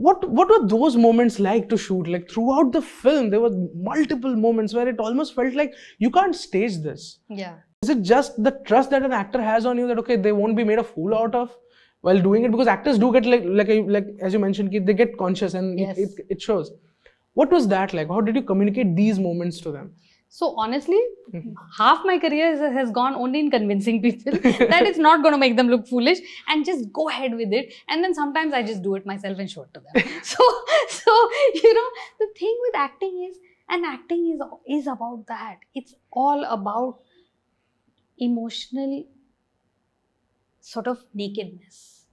what what were those moments like to shoot? Like throughout the film there were multiple moments where it almost felt like you can't stage this.
Yeah.
is it just the trust that an actor has on you that okay they won't be made a fool out of while doing it? Because actors do get like like like as you mentioned Keith, they get conscious and
Yes.
it, it, it shows. What was that like? How did you communicate these moments to them
So honestly, half my career has gone only in convincing people that it's not going to make them look foolish and just go ahead with it. And then sometimes I just do it myself and show it to them. so, so you know, the thing with acting is, and acting is is about that. It's all about emotional sort of nakedness.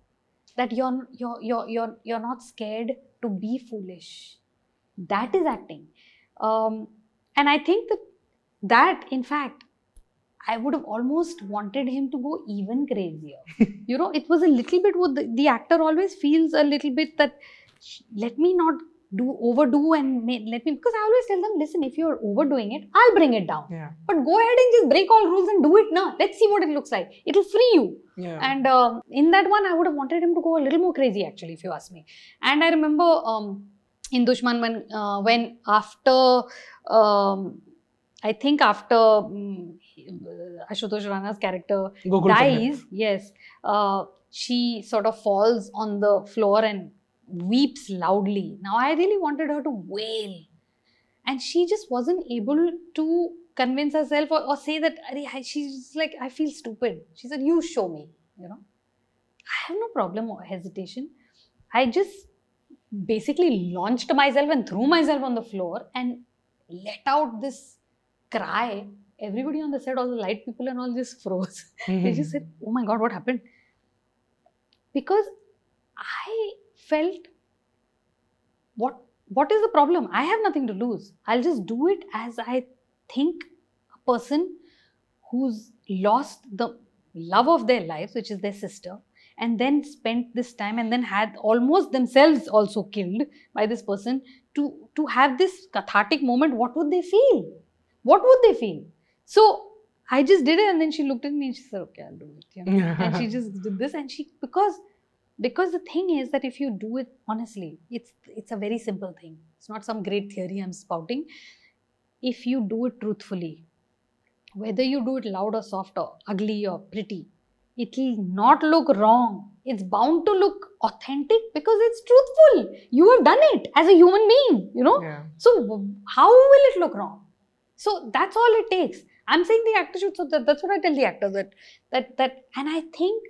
That you're you're you're you're you're not scared to be foolish. That is acting. Um, and I think that that, in fact, I would have almost wanted him to go even crazier. you know, it was a little bit what the, the actor always feels a little bit that let me not do overdo and ma- let me because I always tell them, listen, if you're overdoing it, I'll bring it down.
Yeah.
But go ahead and just break all rules and do it now. Let's see what it looks like. It'll free you.
Yeah.
And um, in that one, I would have wanted him to go a little more crazy, actually, if you ask me. And I remember um, in Dushman, when, uh, when after, um, I think after um, Ashutosh Rana's character
Gokul Pandit.
dies, yes, uh, she sort of falls on the floor and weeps loudly. Now, I really wanted her to wail. And she just wasn't able to convince herself or, or say that, "Arey, she's like, I feel stupid. She said, You show me, you know. I have no problem or hesitation. I just basically launched myself and threw myself on the floor and let out this cry. Everybody on the set, all the light people and all just froze. They just said, mm-hmm. Oh my God, what happened? Because I felt, what what is the problem? I have nothing to lose. I'll just do it as I think a person who's lost the love of their lives, which is their sister, and then spent this time and then had almost themselves also killed by this person to to have this cathartic moment. What would they feel? What would they feel? So I just did it, and then she looked at me and she said, "Okay, I'll do it." You know? and she just did this, and she because because the thing is that if you do it honestly, it's it's a very simple thing. It's not some great theory I'm spouting. If you do it truthfully, whether you do it loud or soft or ugly or pretty, it will not look wrong. It's bound to look authentic because it's truthful. You have done it as a human being, you know.
Yeah.
So how will it look wrong? So that's all it takes. I'm saying the actor should. So that, that's what I tell the actor that that that, and I think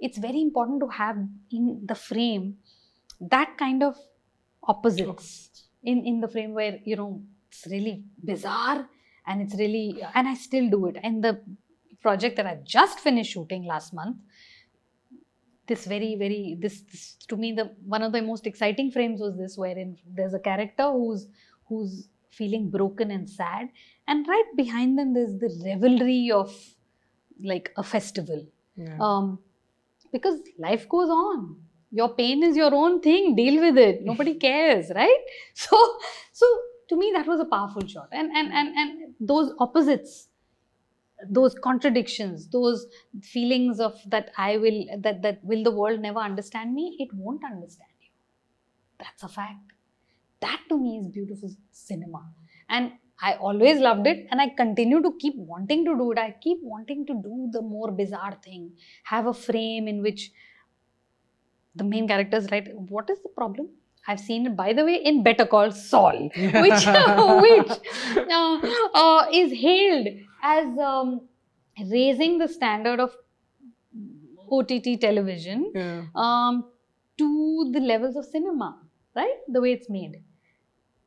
it's very important to have in the frame that kind of opposites in in the frame where you know it's really bizarre and it's really and I still do it. And the project that I just finished shooting last month, this very very this, this to me the one of the most exciting frames was this wherein there's a character who's who's feeling broken and sad. And right behind them there's the revelry of like a festival.
Yeah.
um, because life goes on. Your pain is your own thing. Deal with it. Nobody cares right? So so to me that was a powerful shot. And and and, and those opposites those contradictions those feelings of that i will that that will the world never understand me it won't understand you that's a fact that to me is beautiful cinema and I always loved it and I continue to keep wanting to do it. I keep wanting to do the more bizarre thing, have a frame in which the main character is right. What is the problem? I've seen it, by the way, in Better Call Saul, which, which uh, uh, is hailed as um, raising the standard of OTT television
yeah.
um, to the levels of cinema, right? The way it's made.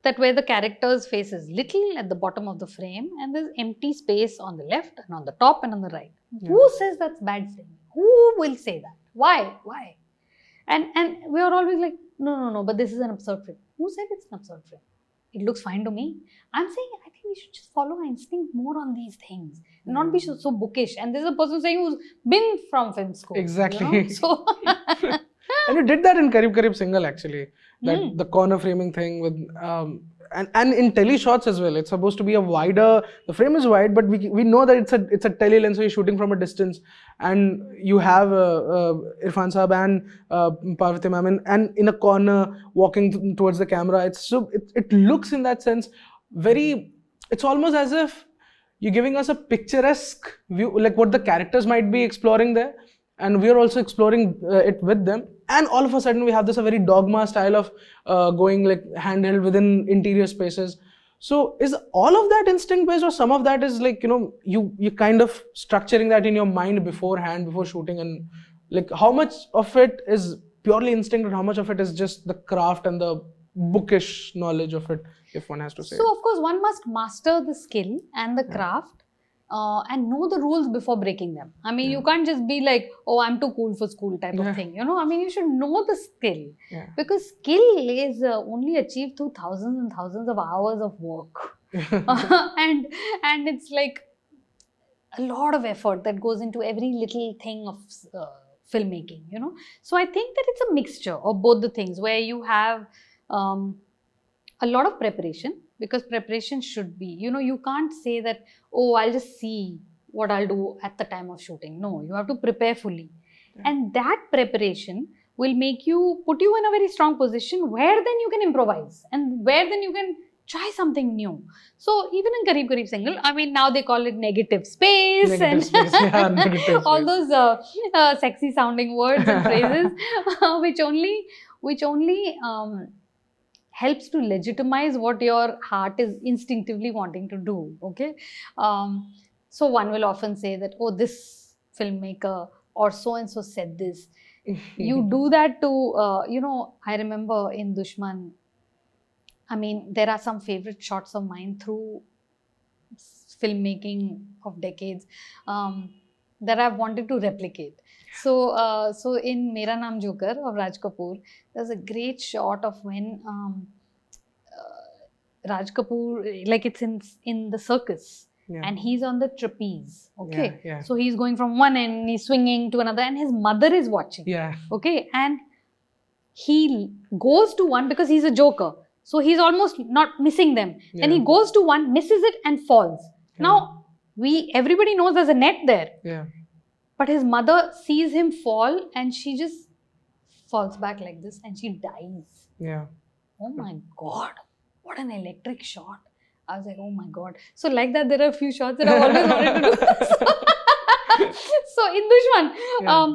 That where the character's face is little at the bottom of the frame and there's empty space on the left and on the top and on the right. Who says that's bad cinema? Who will say that? Why? Why? And and we are always like, no, no, no, but this is an absurd film. Who said it's an absurd film? It looks fine to me. I'm saying I think we should just follow our instinct more on these things and not be so, so bookish. And there's a person saying who's been from film school. you know?
Exactly.
So
and you did that in Qarib Qarib Singlle actually. That
Hmm.
the corner framing thing with um, and and in tele shots as well. It's supposed to be a wider. The frame is wide, but we we know that it's a it's a tele lens, so you're shooting from a distance, and you have uh, uh, Irrfan Saab and uh, Parvathy ma'am in, and in a corner walking towards the camera. It's so it, it looks in that sense very. It's almost as if you're giving us a picturesque view, like what the characters might be exploring there, and we are also exploring uh, it with them. And all of a sudden, we have this a very dogma style of uh, going like handheld within interior spaces. So, is all of that instinct based, or some of that is like you know you you kind of structuring that in your mind beforehand before shooting, and like how much of it is purely instinct, and how much of it is just the craft and the bookish knowledge of it, if one has to say.
So, of course, one must master the skill and the craft uh, and know the rules before breaking them. I mean, you can't just be like, oh, I'm too cool for school type
Yeah.
of thing. You know, I mean, you should know the skill
yeah.
because skill is uh, only achieved through thousands and thousands of hours of work. and and it's like a lot of effort that goes into every little thing of uh, filmmaking you know so i think that it's a mixture of both the things where you have um, a lot of preparation because preparation should be. You know you can't say that oh i'll just see what i'll do at the time of shooting. No you have to prepare fully.
Yeah.
and that preparation will make you put you in a very strong position where then you can improvise and where then you can try something new. So even in Qarib Qarib Singlle, I mean, now they call it negative space
Negative
and
space, yeah,
all
space.
those uh, uh, sexy sounding words and phrases, which only, which only um, helps to legitimize what your heart is instinctively wanting to do. Okay, um, so one will often say that, oh, this filmmaker or so and so said this. You do that to, uh, you know, I remember in Dushman. I mean, there are some favorite shots of mine through filmmaking of decades um, that I've wanted to replicate. So, uh, so in Mera Naam Joker of Raj Kapoor, there's a great shot of when um, uh, Raj Kapoor, like it's in in the circus,
Yeah.
and he's on the trapeze. Okay,
Yeah, yeah.
so he's going from one end, he's swinging to another, and his mother is watching
yeah.
okay and he goes to one because he's a joker so he's almost not missing them then he goes to one misses it and falls now we everybody knows there's a net there
Yeah.
but his mother sees him fall and she just falls back like this and she dies
Yeah.
oh my god what an electric shot i was like oh my god so like that there are a few shots that i've always wanted to do so in dushman
Yeah.
um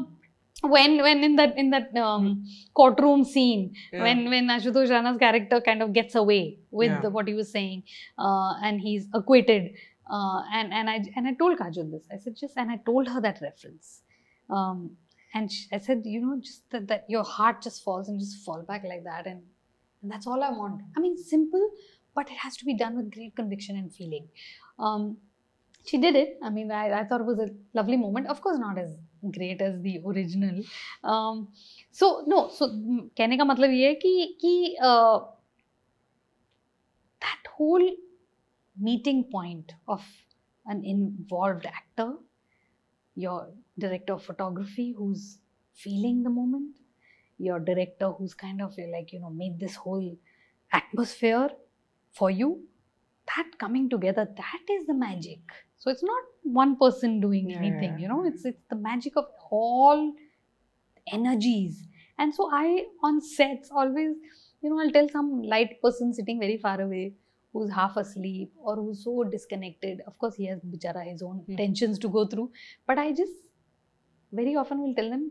when when in that in that um, courtroom scene
Yeah.
when when ashutosh rana's character kind of gets away with
Yeah.
the, what he was saying uh, and he's acquitted uh, and and i and i told kajol this i said just and i told her that reference um, and sh I said, you know, just that, that your heart just falls and just fall back like that, and, and that's all I want. I mean, simple, but it has to be done with great conviction and feeling. Um, she did it. I mean, I, I thought it was a lovely moment. Of course, not as great as the original. Um, so no, so mm, कहने का मतलब ये है कि कि uh, that whole meeting point of an involved actor, your director of photography who's feeling the moment, your director who's kind of like, you know, made this whole atmosphere for you, that coming together, that is the magic. So it's not one person doing anything,
yeah,
you know, it's it's the magic of all energies. And so I on sets always, you know, I'll tell some light person sitting very far away who's half asleep or who's so disconnected. Of course, he has bichara his own
Hmm.
tensions to go through. But I just very often will tell them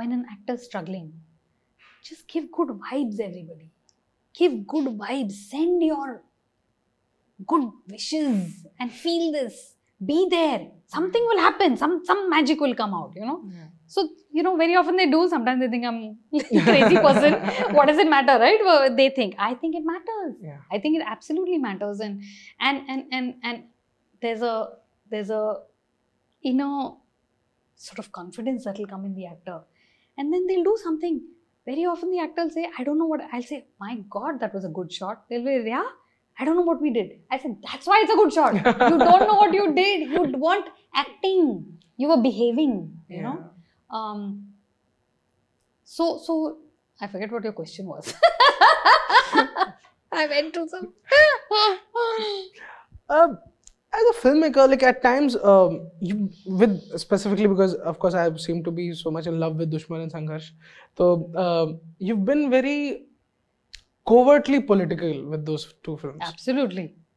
when an actor is struggling, just give good vibes, everybody. Give good vibes. Send your good wishes and feel this. Be there. Something will happen. Some some magic will come out, you know.
Yeah.
So, you know, very often they do. Sometimes they think I'm a crazy person. what does it matter, right? Well, they think. I think it matters.
Yeah.
I think it absolutely matters. And and and and and there's a there's a inner sort of confidence that will come in the actor. And then they'll do something. Very often the actor will say, I don't know what I'll say, my God, that was a good shot. They'll be, yeah, I don't know what we did. I said, that's why it's a good shot. You don't know what you did. You weren't acting. You were behaving, you know. Um, so, so I forget what your question was. I went to some.
Um, as a filmmaker, like at times, um, you with specifically because of course I seem to be so much in love with Dushman and Sangharsh. So um, you've been very covertly political with those two films.
Absolutely.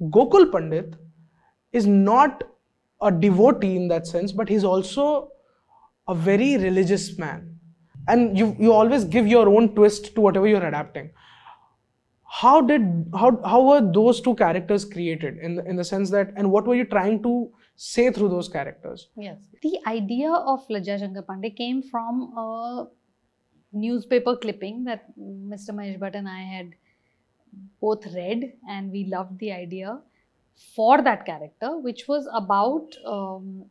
Gokul Pandit is not a devotee in that sense, but he's also a very religious man. And you, you always give your own twist to whatever you're adapting. How did how how were those two characters created in the, in the sense that and what were you trying to say through those characters.
Yes. The idea of Lajja Shankar Pandey came from a newspaper clipping that Mr. Mahesh Bhatt and I had both read, and we loved the idea for that character, which was about um,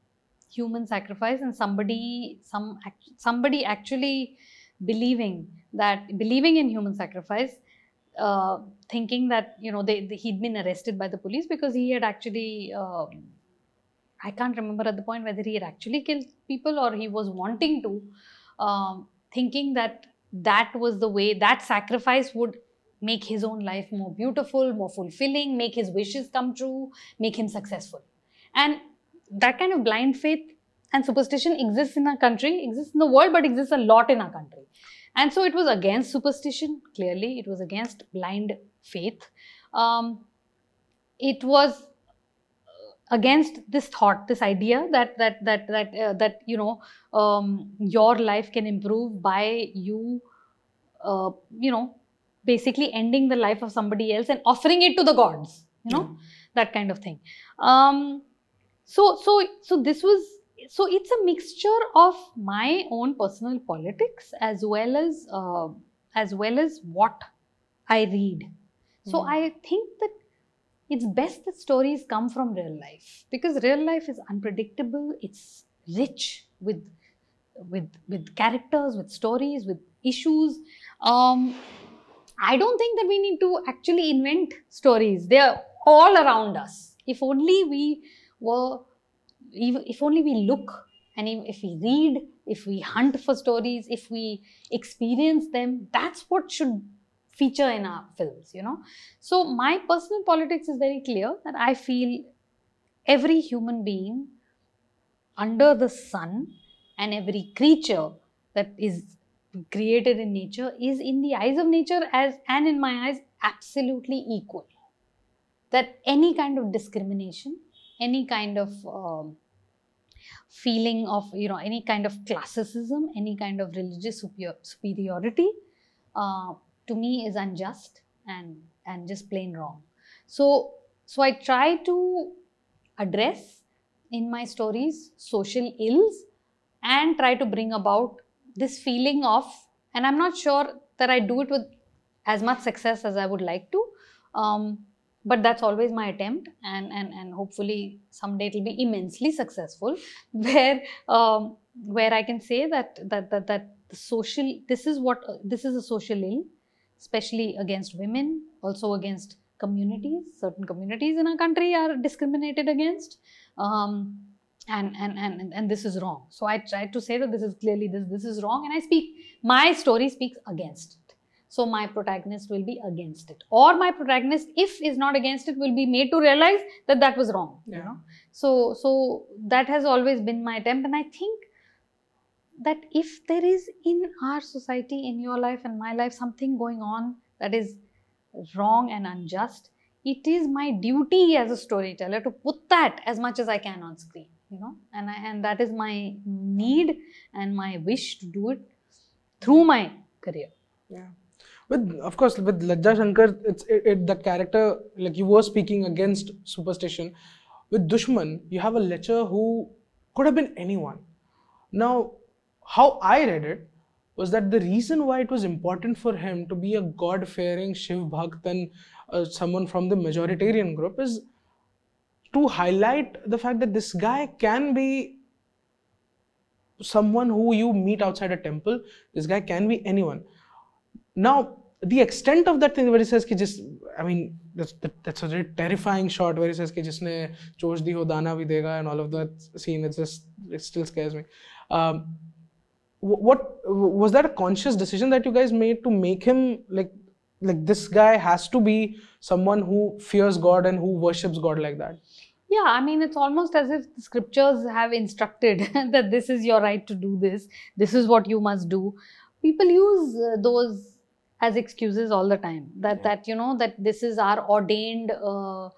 human sacrifice and somebody, some somebody actually believing that believing in human sacrifice. Uh, thinking that you know they, they- he'd been arrested by the police because he had actually um, I can't remember at the point whether he had actually killed people or he was wanting to, um, thinking that that was the way, that sacrifice would make his own life more beautiful, more fulfilling, make his wishes come true, make him successful. And that kind of blind faith and superstition exists in our country, exists in the world, but exists a lot in our country. And so it was against superstition, clearly, it was against blind faith. Um, it was against this thought this idea that that that that uh, that you know um, your life can improve by you uh, you know basically ending the life of somebody else and offering it to the gods you know that kind of thing. Um, so so so this was so it's a mixture of my own personal politics as well as uh, as well as what i read. So
Hmm.
i think that it's best that stories come from real life because real life is unpredictable. It's rich with with with characters with stories with issues. Um, i don't think that we need to actually invent stories. They are all around us. If only we were if only we look and if we read if we hunt for stories if we experience them that's what should feature in our films you know? So my personal politics is very clear that I feel every human being under the sun and every creature that is created in nature is in the eyes of nature as and in my eyes absolutely equal. That any kind of discrimination, any kind of um, feeling of you know any kind of classicism, any kind of religious superior, superiority, uh, to me is unjust and and just plain wrong so so i try to address in my stories social ills and try to bring about this feeling of and i'm not sure that i do it with as much success as i would like to um, but that's always my attempt and and and hopefully someday it'll be immensely successful where um, where i can say that that that, that the social this is what this is a social ill especially against women, also against communities. Certain communities in our country are discriminated against. Um, and, and, and, and this is wrong. So I try to say that this is clearly this, this is wrong, and I speak, my story speaks against it. So my protagonist will be against it. Or my protagonist, if is not against it, will be made to realize that that was wrong. You know? So so that has always been my attempt, and I think that if there is in our society, in your life and my life, something going on that is wrong and unjust, it is my duty as a storyteller to put that as much as I can on screen, you know, and I, and that is my need and my wish to do it through my career.
Yeah. With of course with Lajja Shankar, it's it, it the character like you were speaking against superstition. With Dushman, you have a lecturer who could have been anyone. Now, how I read it was that the reason why it was important for him to be a God-fearing Shiv Bhakt and uh, someone from the majoritarian group is to highlight the fact that this guy can be someone who you meet outside a temple. This guy can be anyone. Now, the extent of that thing where he says ki just, I mean, that's, that's a very terrifying shot where he says ki jisne choj di ho dana bhi dega and all of that scene, it just, it still scares me. Um, what was that a conscious decision that you guys made to make him like like this guy has to be someone who fears God and who worships God like that?
Yeah, I mean, it's almost as if the scriptures have instructed that this is your right to do this, this is what you must do. People use uh, those as excuses all the time that
Yeah.
that you know that this is our ordained uh,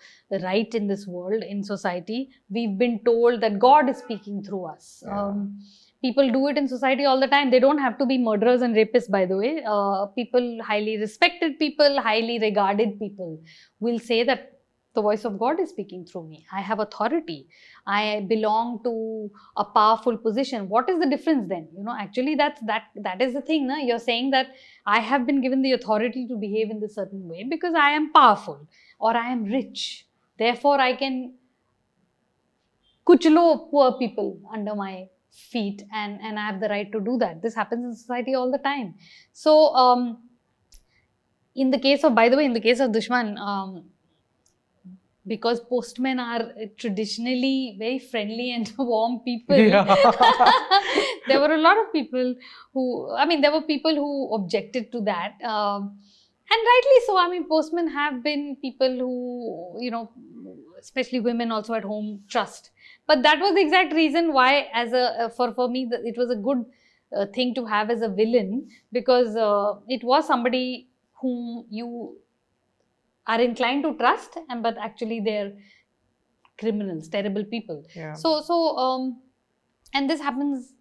right in this world in society we've been told that god is speaking through us
Yeah.
um, people do it in society all the time they don't have to be murderers and rapists by the way uh, people highly respected people highly regarded people will say that the voice of God is speaking through me. I have authority. I belong to a powerful position. What is the difference then? You know, actually, that's that that is the thing. Na? You're saying that I have been given the authority to behave in this certain way because I am powerful or I am rich. Therefore, I can kuchlo poor people under my feet and and i have the right to do that. This happens in society all the time. So um in the case of by the way in the case of dushman um because postmen are traditionally very friendly and warm people.
Yeah.
there were a lot of people who i mean there were people who objected to that um, and rightly so. I mean postmen have been people who you know especially women also at home trust but that was the exact reason why as a uh, for for me it was a good uh, thing to have as a villain because uh, it was somebody whom you are inclined to trust and but actually they're criminals terrible people
Yeah.
so so um and this happens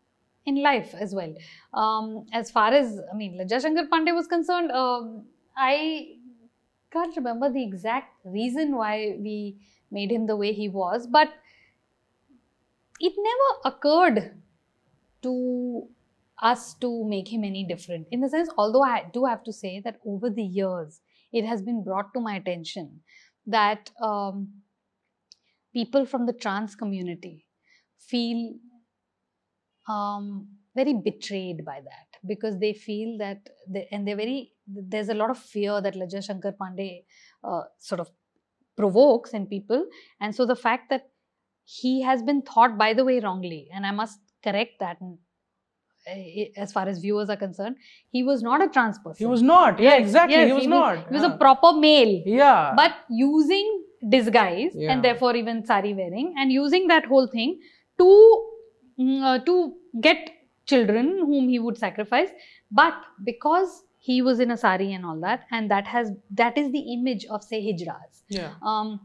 in life as well um as far as i mean Lajja shankar pandey was concerned um, i can't remember the exact reason why we made him the way he was but it never occurred to us to make him any different. In the sense although i do have to say that over the years it has been brought to my attention that um, people from the trans community feel um, very betrayed by that. Because they feel that they, and they're very there's a lot of fear that Lajja Shankar Pandey uh, sort of provokes in people. And so the fact that he has been thought by the way wrongly and I must correct that uh, as far as viewers are concerned he was not a trans person
He was not. Yeah,
Yes,
exactly.
yes,
he was not.
he was
yeah.
a proper male
yeah.
but using disguise
Yeah.
and therefore even sari wearing and using that whole thing to mm, uh, to get children whom he would sacrifice but because he was in a sari and all that and that has that is the image of say hijras
yeah.
um,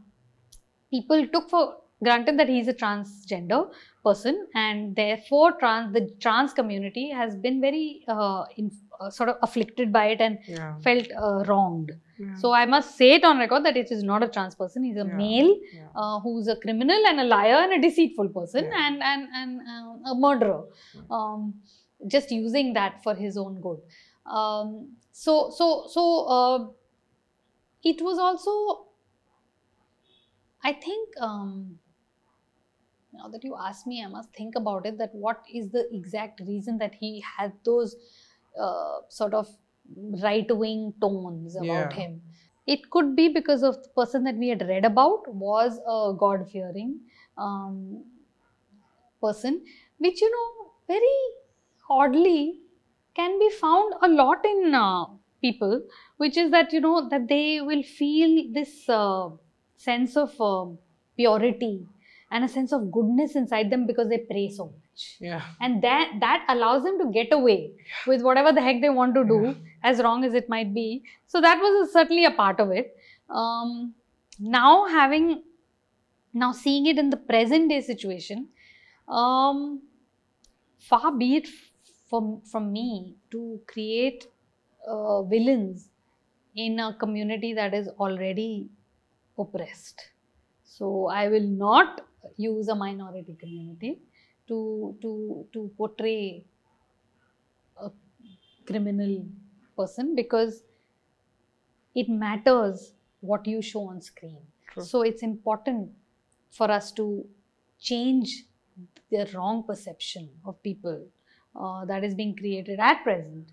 people took for granted that he's a transgender person and therefore trans the trans community has been very uh, in, uh, sort of afflicted by it and
Yeah.
felt uh, wronged
yeah.
so I must say it on record that it is not a trans person. He's a
Yeah.
male uh, who's a criminal and a liar and a deceitful person and and and uh, a murderer. Um, just using that for his own good. Um, so so so uh, it was also. I think um, now that you ask me, I must think about it. That what is the exact reason that he had those uh, sort of right-wing tones about
Yeah.
him? It could be because of the person that we had read about was a God-fearing um, person, which you know very oddly can be found a lot in uh, people, which is that you know that they will feel this uh, sense of uh, purity and a sense of goodness inside them because they pray so much.
Yeah.
and that that allows them to get away with whatever the heck they want to do
Yeah.
as wrong as it might be. So that was certainly a part of it. Um, now having now seeing it in the present day situation um, far be it from from me to create uh, villains in a community that is already oppressed. So i will not use a minority community to to to portray a criminal person because it matters what you show on screen
True.
so it's important for us to change the wrong perception of people uh, that is being created at present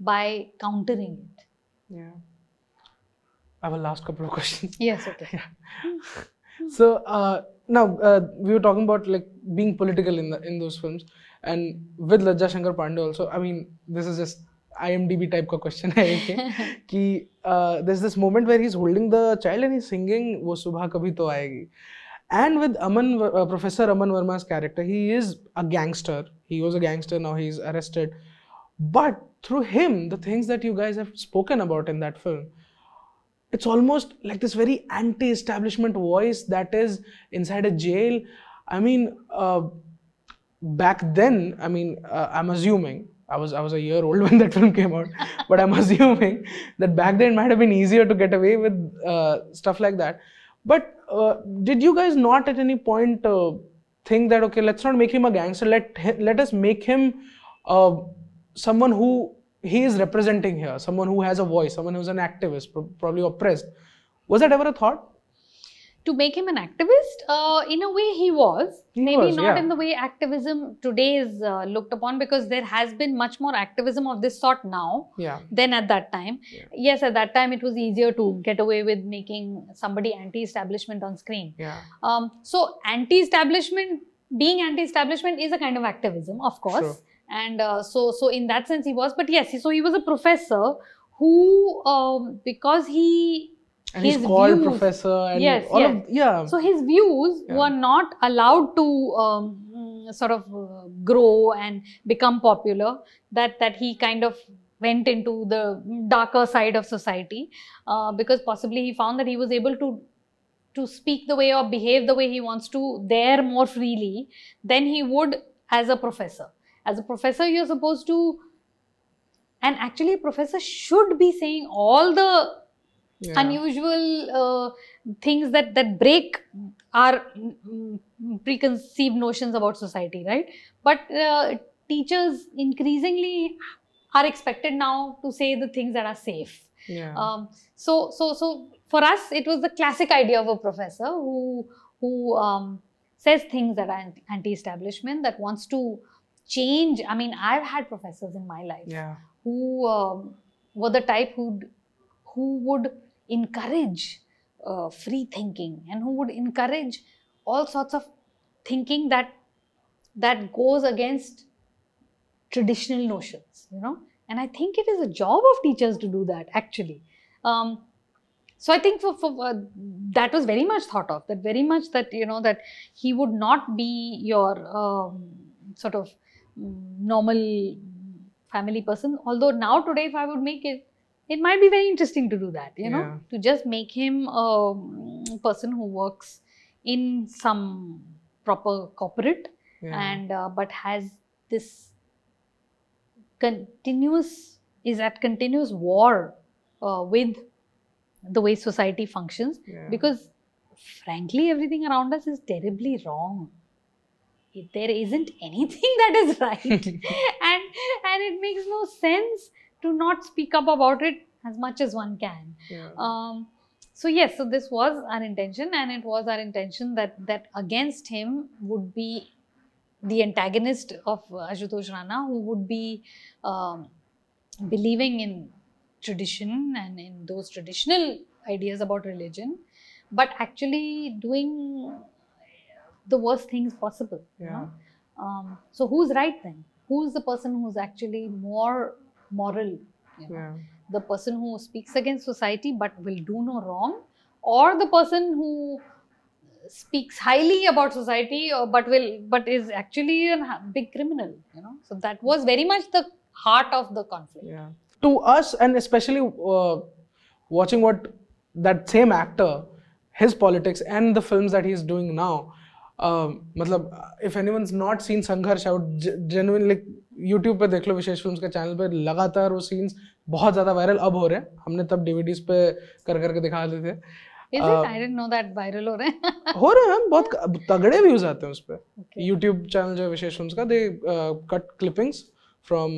by countering it
Yeah. I have a last couple of questions.
yes okay
So uh, now uh, we were talking about like being political in the in those films, and with Lajja Shankar Pandey also. I mean, this is just IMDb type का question है ये कि uh, there's this moment where he's holding the child and he's singing वो सुबह कभी तो आएगी. And with Aman, uh, Professor Aman Verma's character, he is a gangster. He was a gangster. Now he's arrested. But through him, the things that you guys have spoken about in that film, it's almost like this very anti-establishment voice that is inside a jail i mean uh, back then i mean uh, i'm assuming i was i was a year old when that film came out but i'm assuming that back then it might have been easier to get away with uh, stuff like that But uh, did you guys not at any point uh, think that okay, let's not make him a gangster. Let let us make him uh, someone who he is representing here, someone who has a voice, someone who's an activist, probably oppressed. Was that ever a thought?
to make him an activist uh, in a way he was
He
maybe
was,
not
yeah.
in the way activism today is uh, looked upon because there has been much more activism of this sort now
Yeah.
than at that time
Yeah.
yes at that time it was easier to get away with making somebody anti-establishment on screen
Yeah.
um, so anti-establishment being anti-establishment is a kind of activism of course
Sure.
And uh, so so in that sense he was but yes so he was a professor who um, because he
And he's
his
called
views-
professor and
Yes,
all
yes.
of yeah.
so his views
Yeah.
were not allowed to um, sort of uh, grow and become popular. That that he kind of went into the darker side of society uh, because possibly he found that he was able to to speak the way or behave the way he wants to there more freely than he would as a professor. As a professor, you're supposed to, and actually, a professor should be saying all the
yeah.
unusual uh, things that that break our mm, preconceived notions about society right but uh, teachers increasingly are expected now to say the things that are safe
yeah.
um, so so so for us it was the classic idea of a professor who who um, says things that are anti- anti-establishment that wants to change. I mean i've had professors in my life
yeah.
who um, were the type who who would encourage uh, free thinking and who would encourage all sorts of thinking that that goes against traditional notions you know? And i think it is a job of teachers to do that actually. Um, so i think for, for uh, that was very much thought of that very much that you know that he would not be your um, sort of normal family person although now today if i would make it it might be very interesting to do that you know
Yeah.
to just make him a mm, person who works in some proper corporate
yeah.
and uh, but has this continuous is at continuous war uh, with the way society functions
yeah.
because frankly everything around us is terribly wrong there isn't anything that is right and and it makes no sense to not speak up about it as much as one can
yeah.
um, so yes so this was our intention and it was our intention that that against him would be the antagonist of Ashutosh Rana who would be um, believing in tradition and in those traditional ideas about religion but actually doing the worst things possible you
yeah.
know um, so who's right then who's the person who's actually more moral you know?
yeah.
the person who speaks against society but will do no wrong or the person who speaks highly about society or but will but is actually a big criminal you know so that was very much the heart of the conflict
Yeah. To us, and especially uh, watching what that same actor, his politics and the films that he's doing now. Um, मतलब if anyone's not seen संघर्ष, I would ge- genuinely YouTube पे देख लो विशेष films के channel पे लगातार वो scenes बहुत ज़्यादा वायरल अब हो रहे हैं। हमने तब डीवीडीज पे कर करके दिखा देते थे। Uh,
हो रहे हैं।
हो रहे हैं बहुत तगड़े व्यूज़ आते हैं उस पे।
Okay.
यूट्यूब चैनल जो है विशेष फिल्म्स का they cut clippings from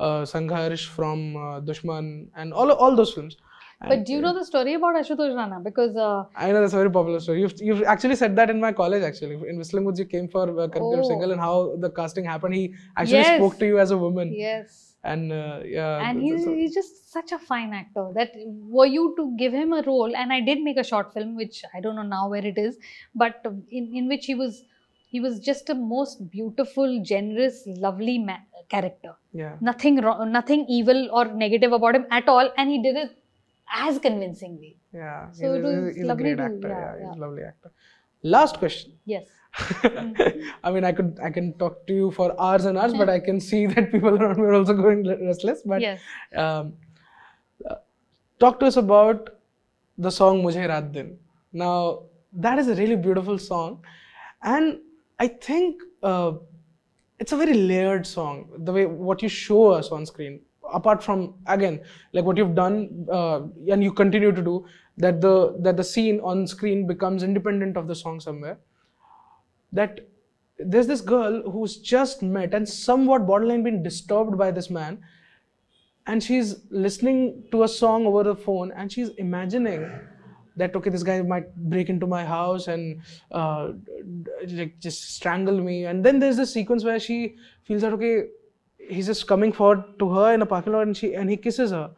Sangharsh from Dushman and all all those films
but do you know the story about Ashutosh Rana because uh,
I know that's a very popular story. You've, you've actually said that in my college, actually. In Whistling Woods, you came for uh, Karikam
Oh.
Single and how the casting happened. He actually
Yes.
spoke to you as a woman.
yes
And uh, yeah.
and he's,
th-
he's just such a fine actor that were you to give him a role and i did make a short film which i don't know now where it is but in, in which he was he was just a most beautiful generous lovely ma- character
yeah.
nothing wrong nothing evil or negative about him at all and he did it as convincingly
Yeah.
So
he's,
it
a-
was
he's a
lovely
great
to-
actor.
yeah,
Yeah, he's a lovely actor. Last question.
yes
I mean, I could I can talk to you for hours and hours, but I can see that people around me are also going restless. But
yes
um, uh, talk to us about the song Mujhe Raat Din. Now, that is a really beautiful song, and I think uh, it's a very layered song. The way what you show us on screen, apart from again like what you've done uh, and you continue to do that the that the scene on screen becomes independent of the song somewhere that there's this girl who's just met and somewhat borderline been disturbed by this man and she's listening to a song over the phone and she's imagining that okay this guy might break into my house and uh, like just strangle me. And then there's this sequence where she feels that okay he's just coming forward to her in a parking lot and she and he kisses her.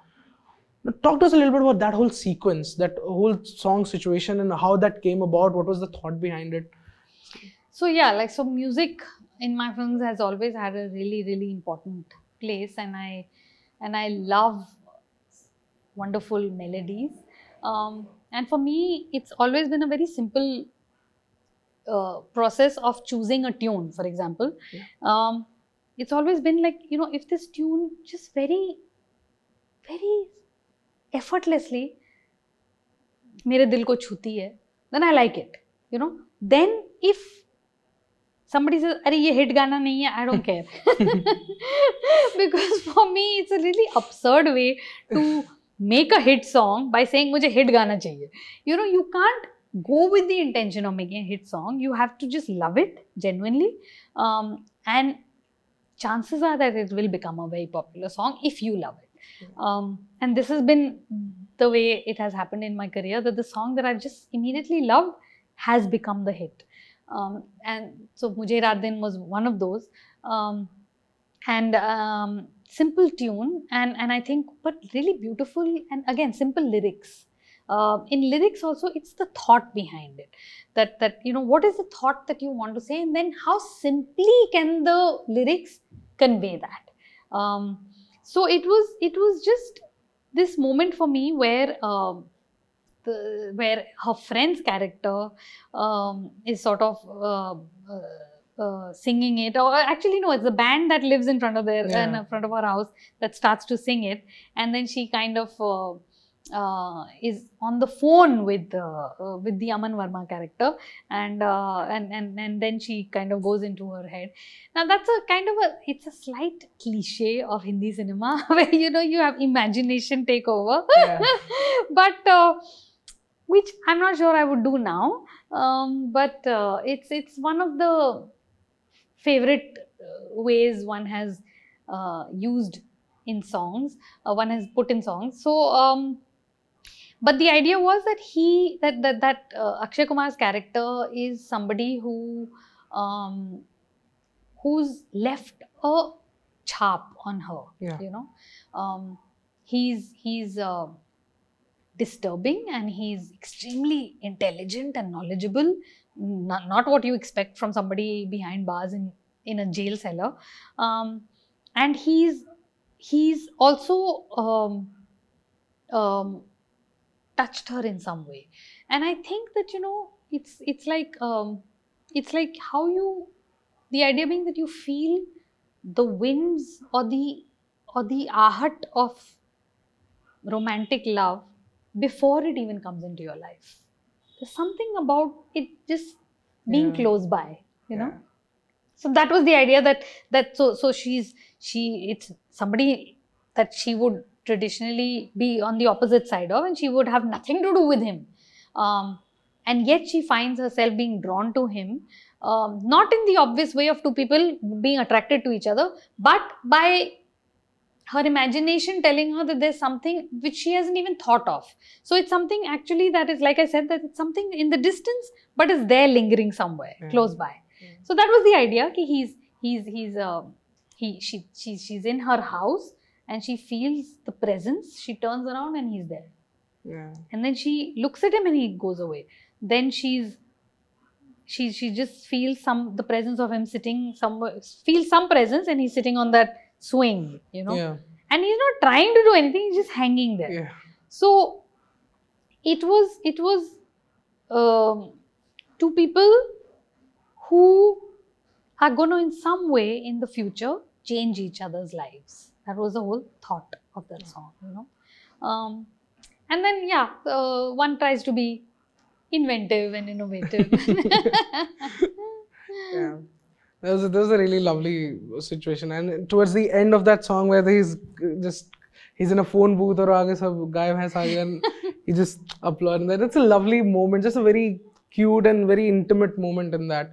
Now, talk to us a little bit about that whole sequence that whole song situation and how that came about. What was the thought behind it?
So yeah like so music in my films has always had a really really important place and i and i love wonderful melodies. Um, and for me it's always been a very simple uh, process of choosing a tune for example.
Yeah.
um, it's always been like you know if this tune just very very effortlessly मेरे दिल को छूती है then I like it you know then if somebody says अरे ये hit गाना नहीं है I don't care because for me it's a really absurd way to make a hit song by saying मुझे hit गाना चाहिए you know you can't go with the intention of making a hit song you have to just love it genuinely um, and chances are that it will become a very popular song if you love it um, and this has been the way it has happened in my career that the song that I've just immediately loved has become the hit. Um, and so Mujhe Raat Din was one of those. Um, and um, simple tune, and, and I think, but really beautiful, and again, simple lyrics. Uh, in lyrics also, it's the thought behind it. That, that, you know, what is the thought that you want to say, and then how simply can the lyrics convey that. Um, so it was it was just this moment for me where um, the where her friend's character um, is sort of uh, uh, uh, singing it or actually no it's the band that lives in front of their
Yeah.
in front of her house that starts to sing it and then she kind of uh, is on the phone with uh, uh, with the Aman Verma character and uh, and and and then she kind of goes into her head. Now that's a kind of a it's a slight cliche of Hindi cinema where you know you have imagination take over
Yeah.
but uh, which I'm not sure I would do now um, but uh, it's it's one of the favorite ways one has uh, used in songs uh, one has put in songs. So um, but the idea was that he that that, that uh, akshay kumar's character is somebody who um, who's left a chap on her
Yeah.
you know? Um, he's he's uh, disturbing and he's extremely intelligent and knowledgeable. Not, not what you expect from somebody behind bars in in a jail cellar. Um, and he's he's also um, um, touched her in some way and i think that you know it's it's like um, it's like how you the idea being that you feel the winds or the or the ahat of romantic love before it even comes into your life there's something about it just being
Yeah.
close by you know
Yeah.
so that was the idea that that so so she's she it's somebody that she would traditionally be on the opposite side of and she would have nothing to do with him um, and yet she finds herself being drawn to him um, not in the obvious way of two people being attracted to each other but by her imagination telling her that there's something which she hasn't even thought of so it's something actually that is like i said that it's something in the distance but is there lingering somewhere
Yeah.
close by
Yeah.
so that was the idea ki he's he's he's uh, he she, she she's in her house and she feels the presence she turns around and he's there
Yeah.
and then she looks at him and he goes away then she's she she just feels some the presence of him sitting somewhere feels some presence and he's sitting on that swing you know
Yeah.
and he's not trying to do anything he's just hanging there
Yeah.
so it was it was um, two people who are going to in some way in the future change each other's lives that was the whole thought of that song, you know. Um, and then, yeah, uh, one tries to be inventive and innovative.
yeah. that was, a, was a really lovely situation. And towards the end of that song, where he's just he's in a phone booth or aage guy has hai and he just applauding that. It's a lovely moment, just a very cute and very intimate moment in that.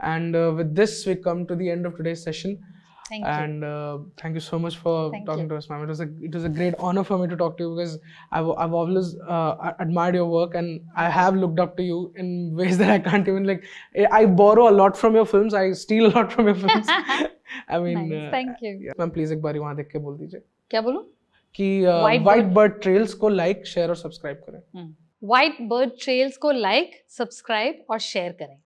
And uh, with this, we come to the end of today's session.
Thank you.
and uh, thank you so much for
Thank
talking
you.
to us, ma'am. It was a it was a great honor for me to talk to you because I've I've always uh, admired your work and I have looked up to you in ways that I can't even like. I borrow a lot from your films. I steal a lot from your films. I mean,
Nice,
uh,
thank you.
yeah. Ma'am please एक बार वहाँ देख के बोल दीजिए
क्या बोलूं
कि
White
वाइट बर्ड ट्रेल्स को लाइक शेयर और सब्सक्राइब करें
व्हाइट बर्ड ट्रेल्स को लाइक सब्सक्राइब और शेयर करें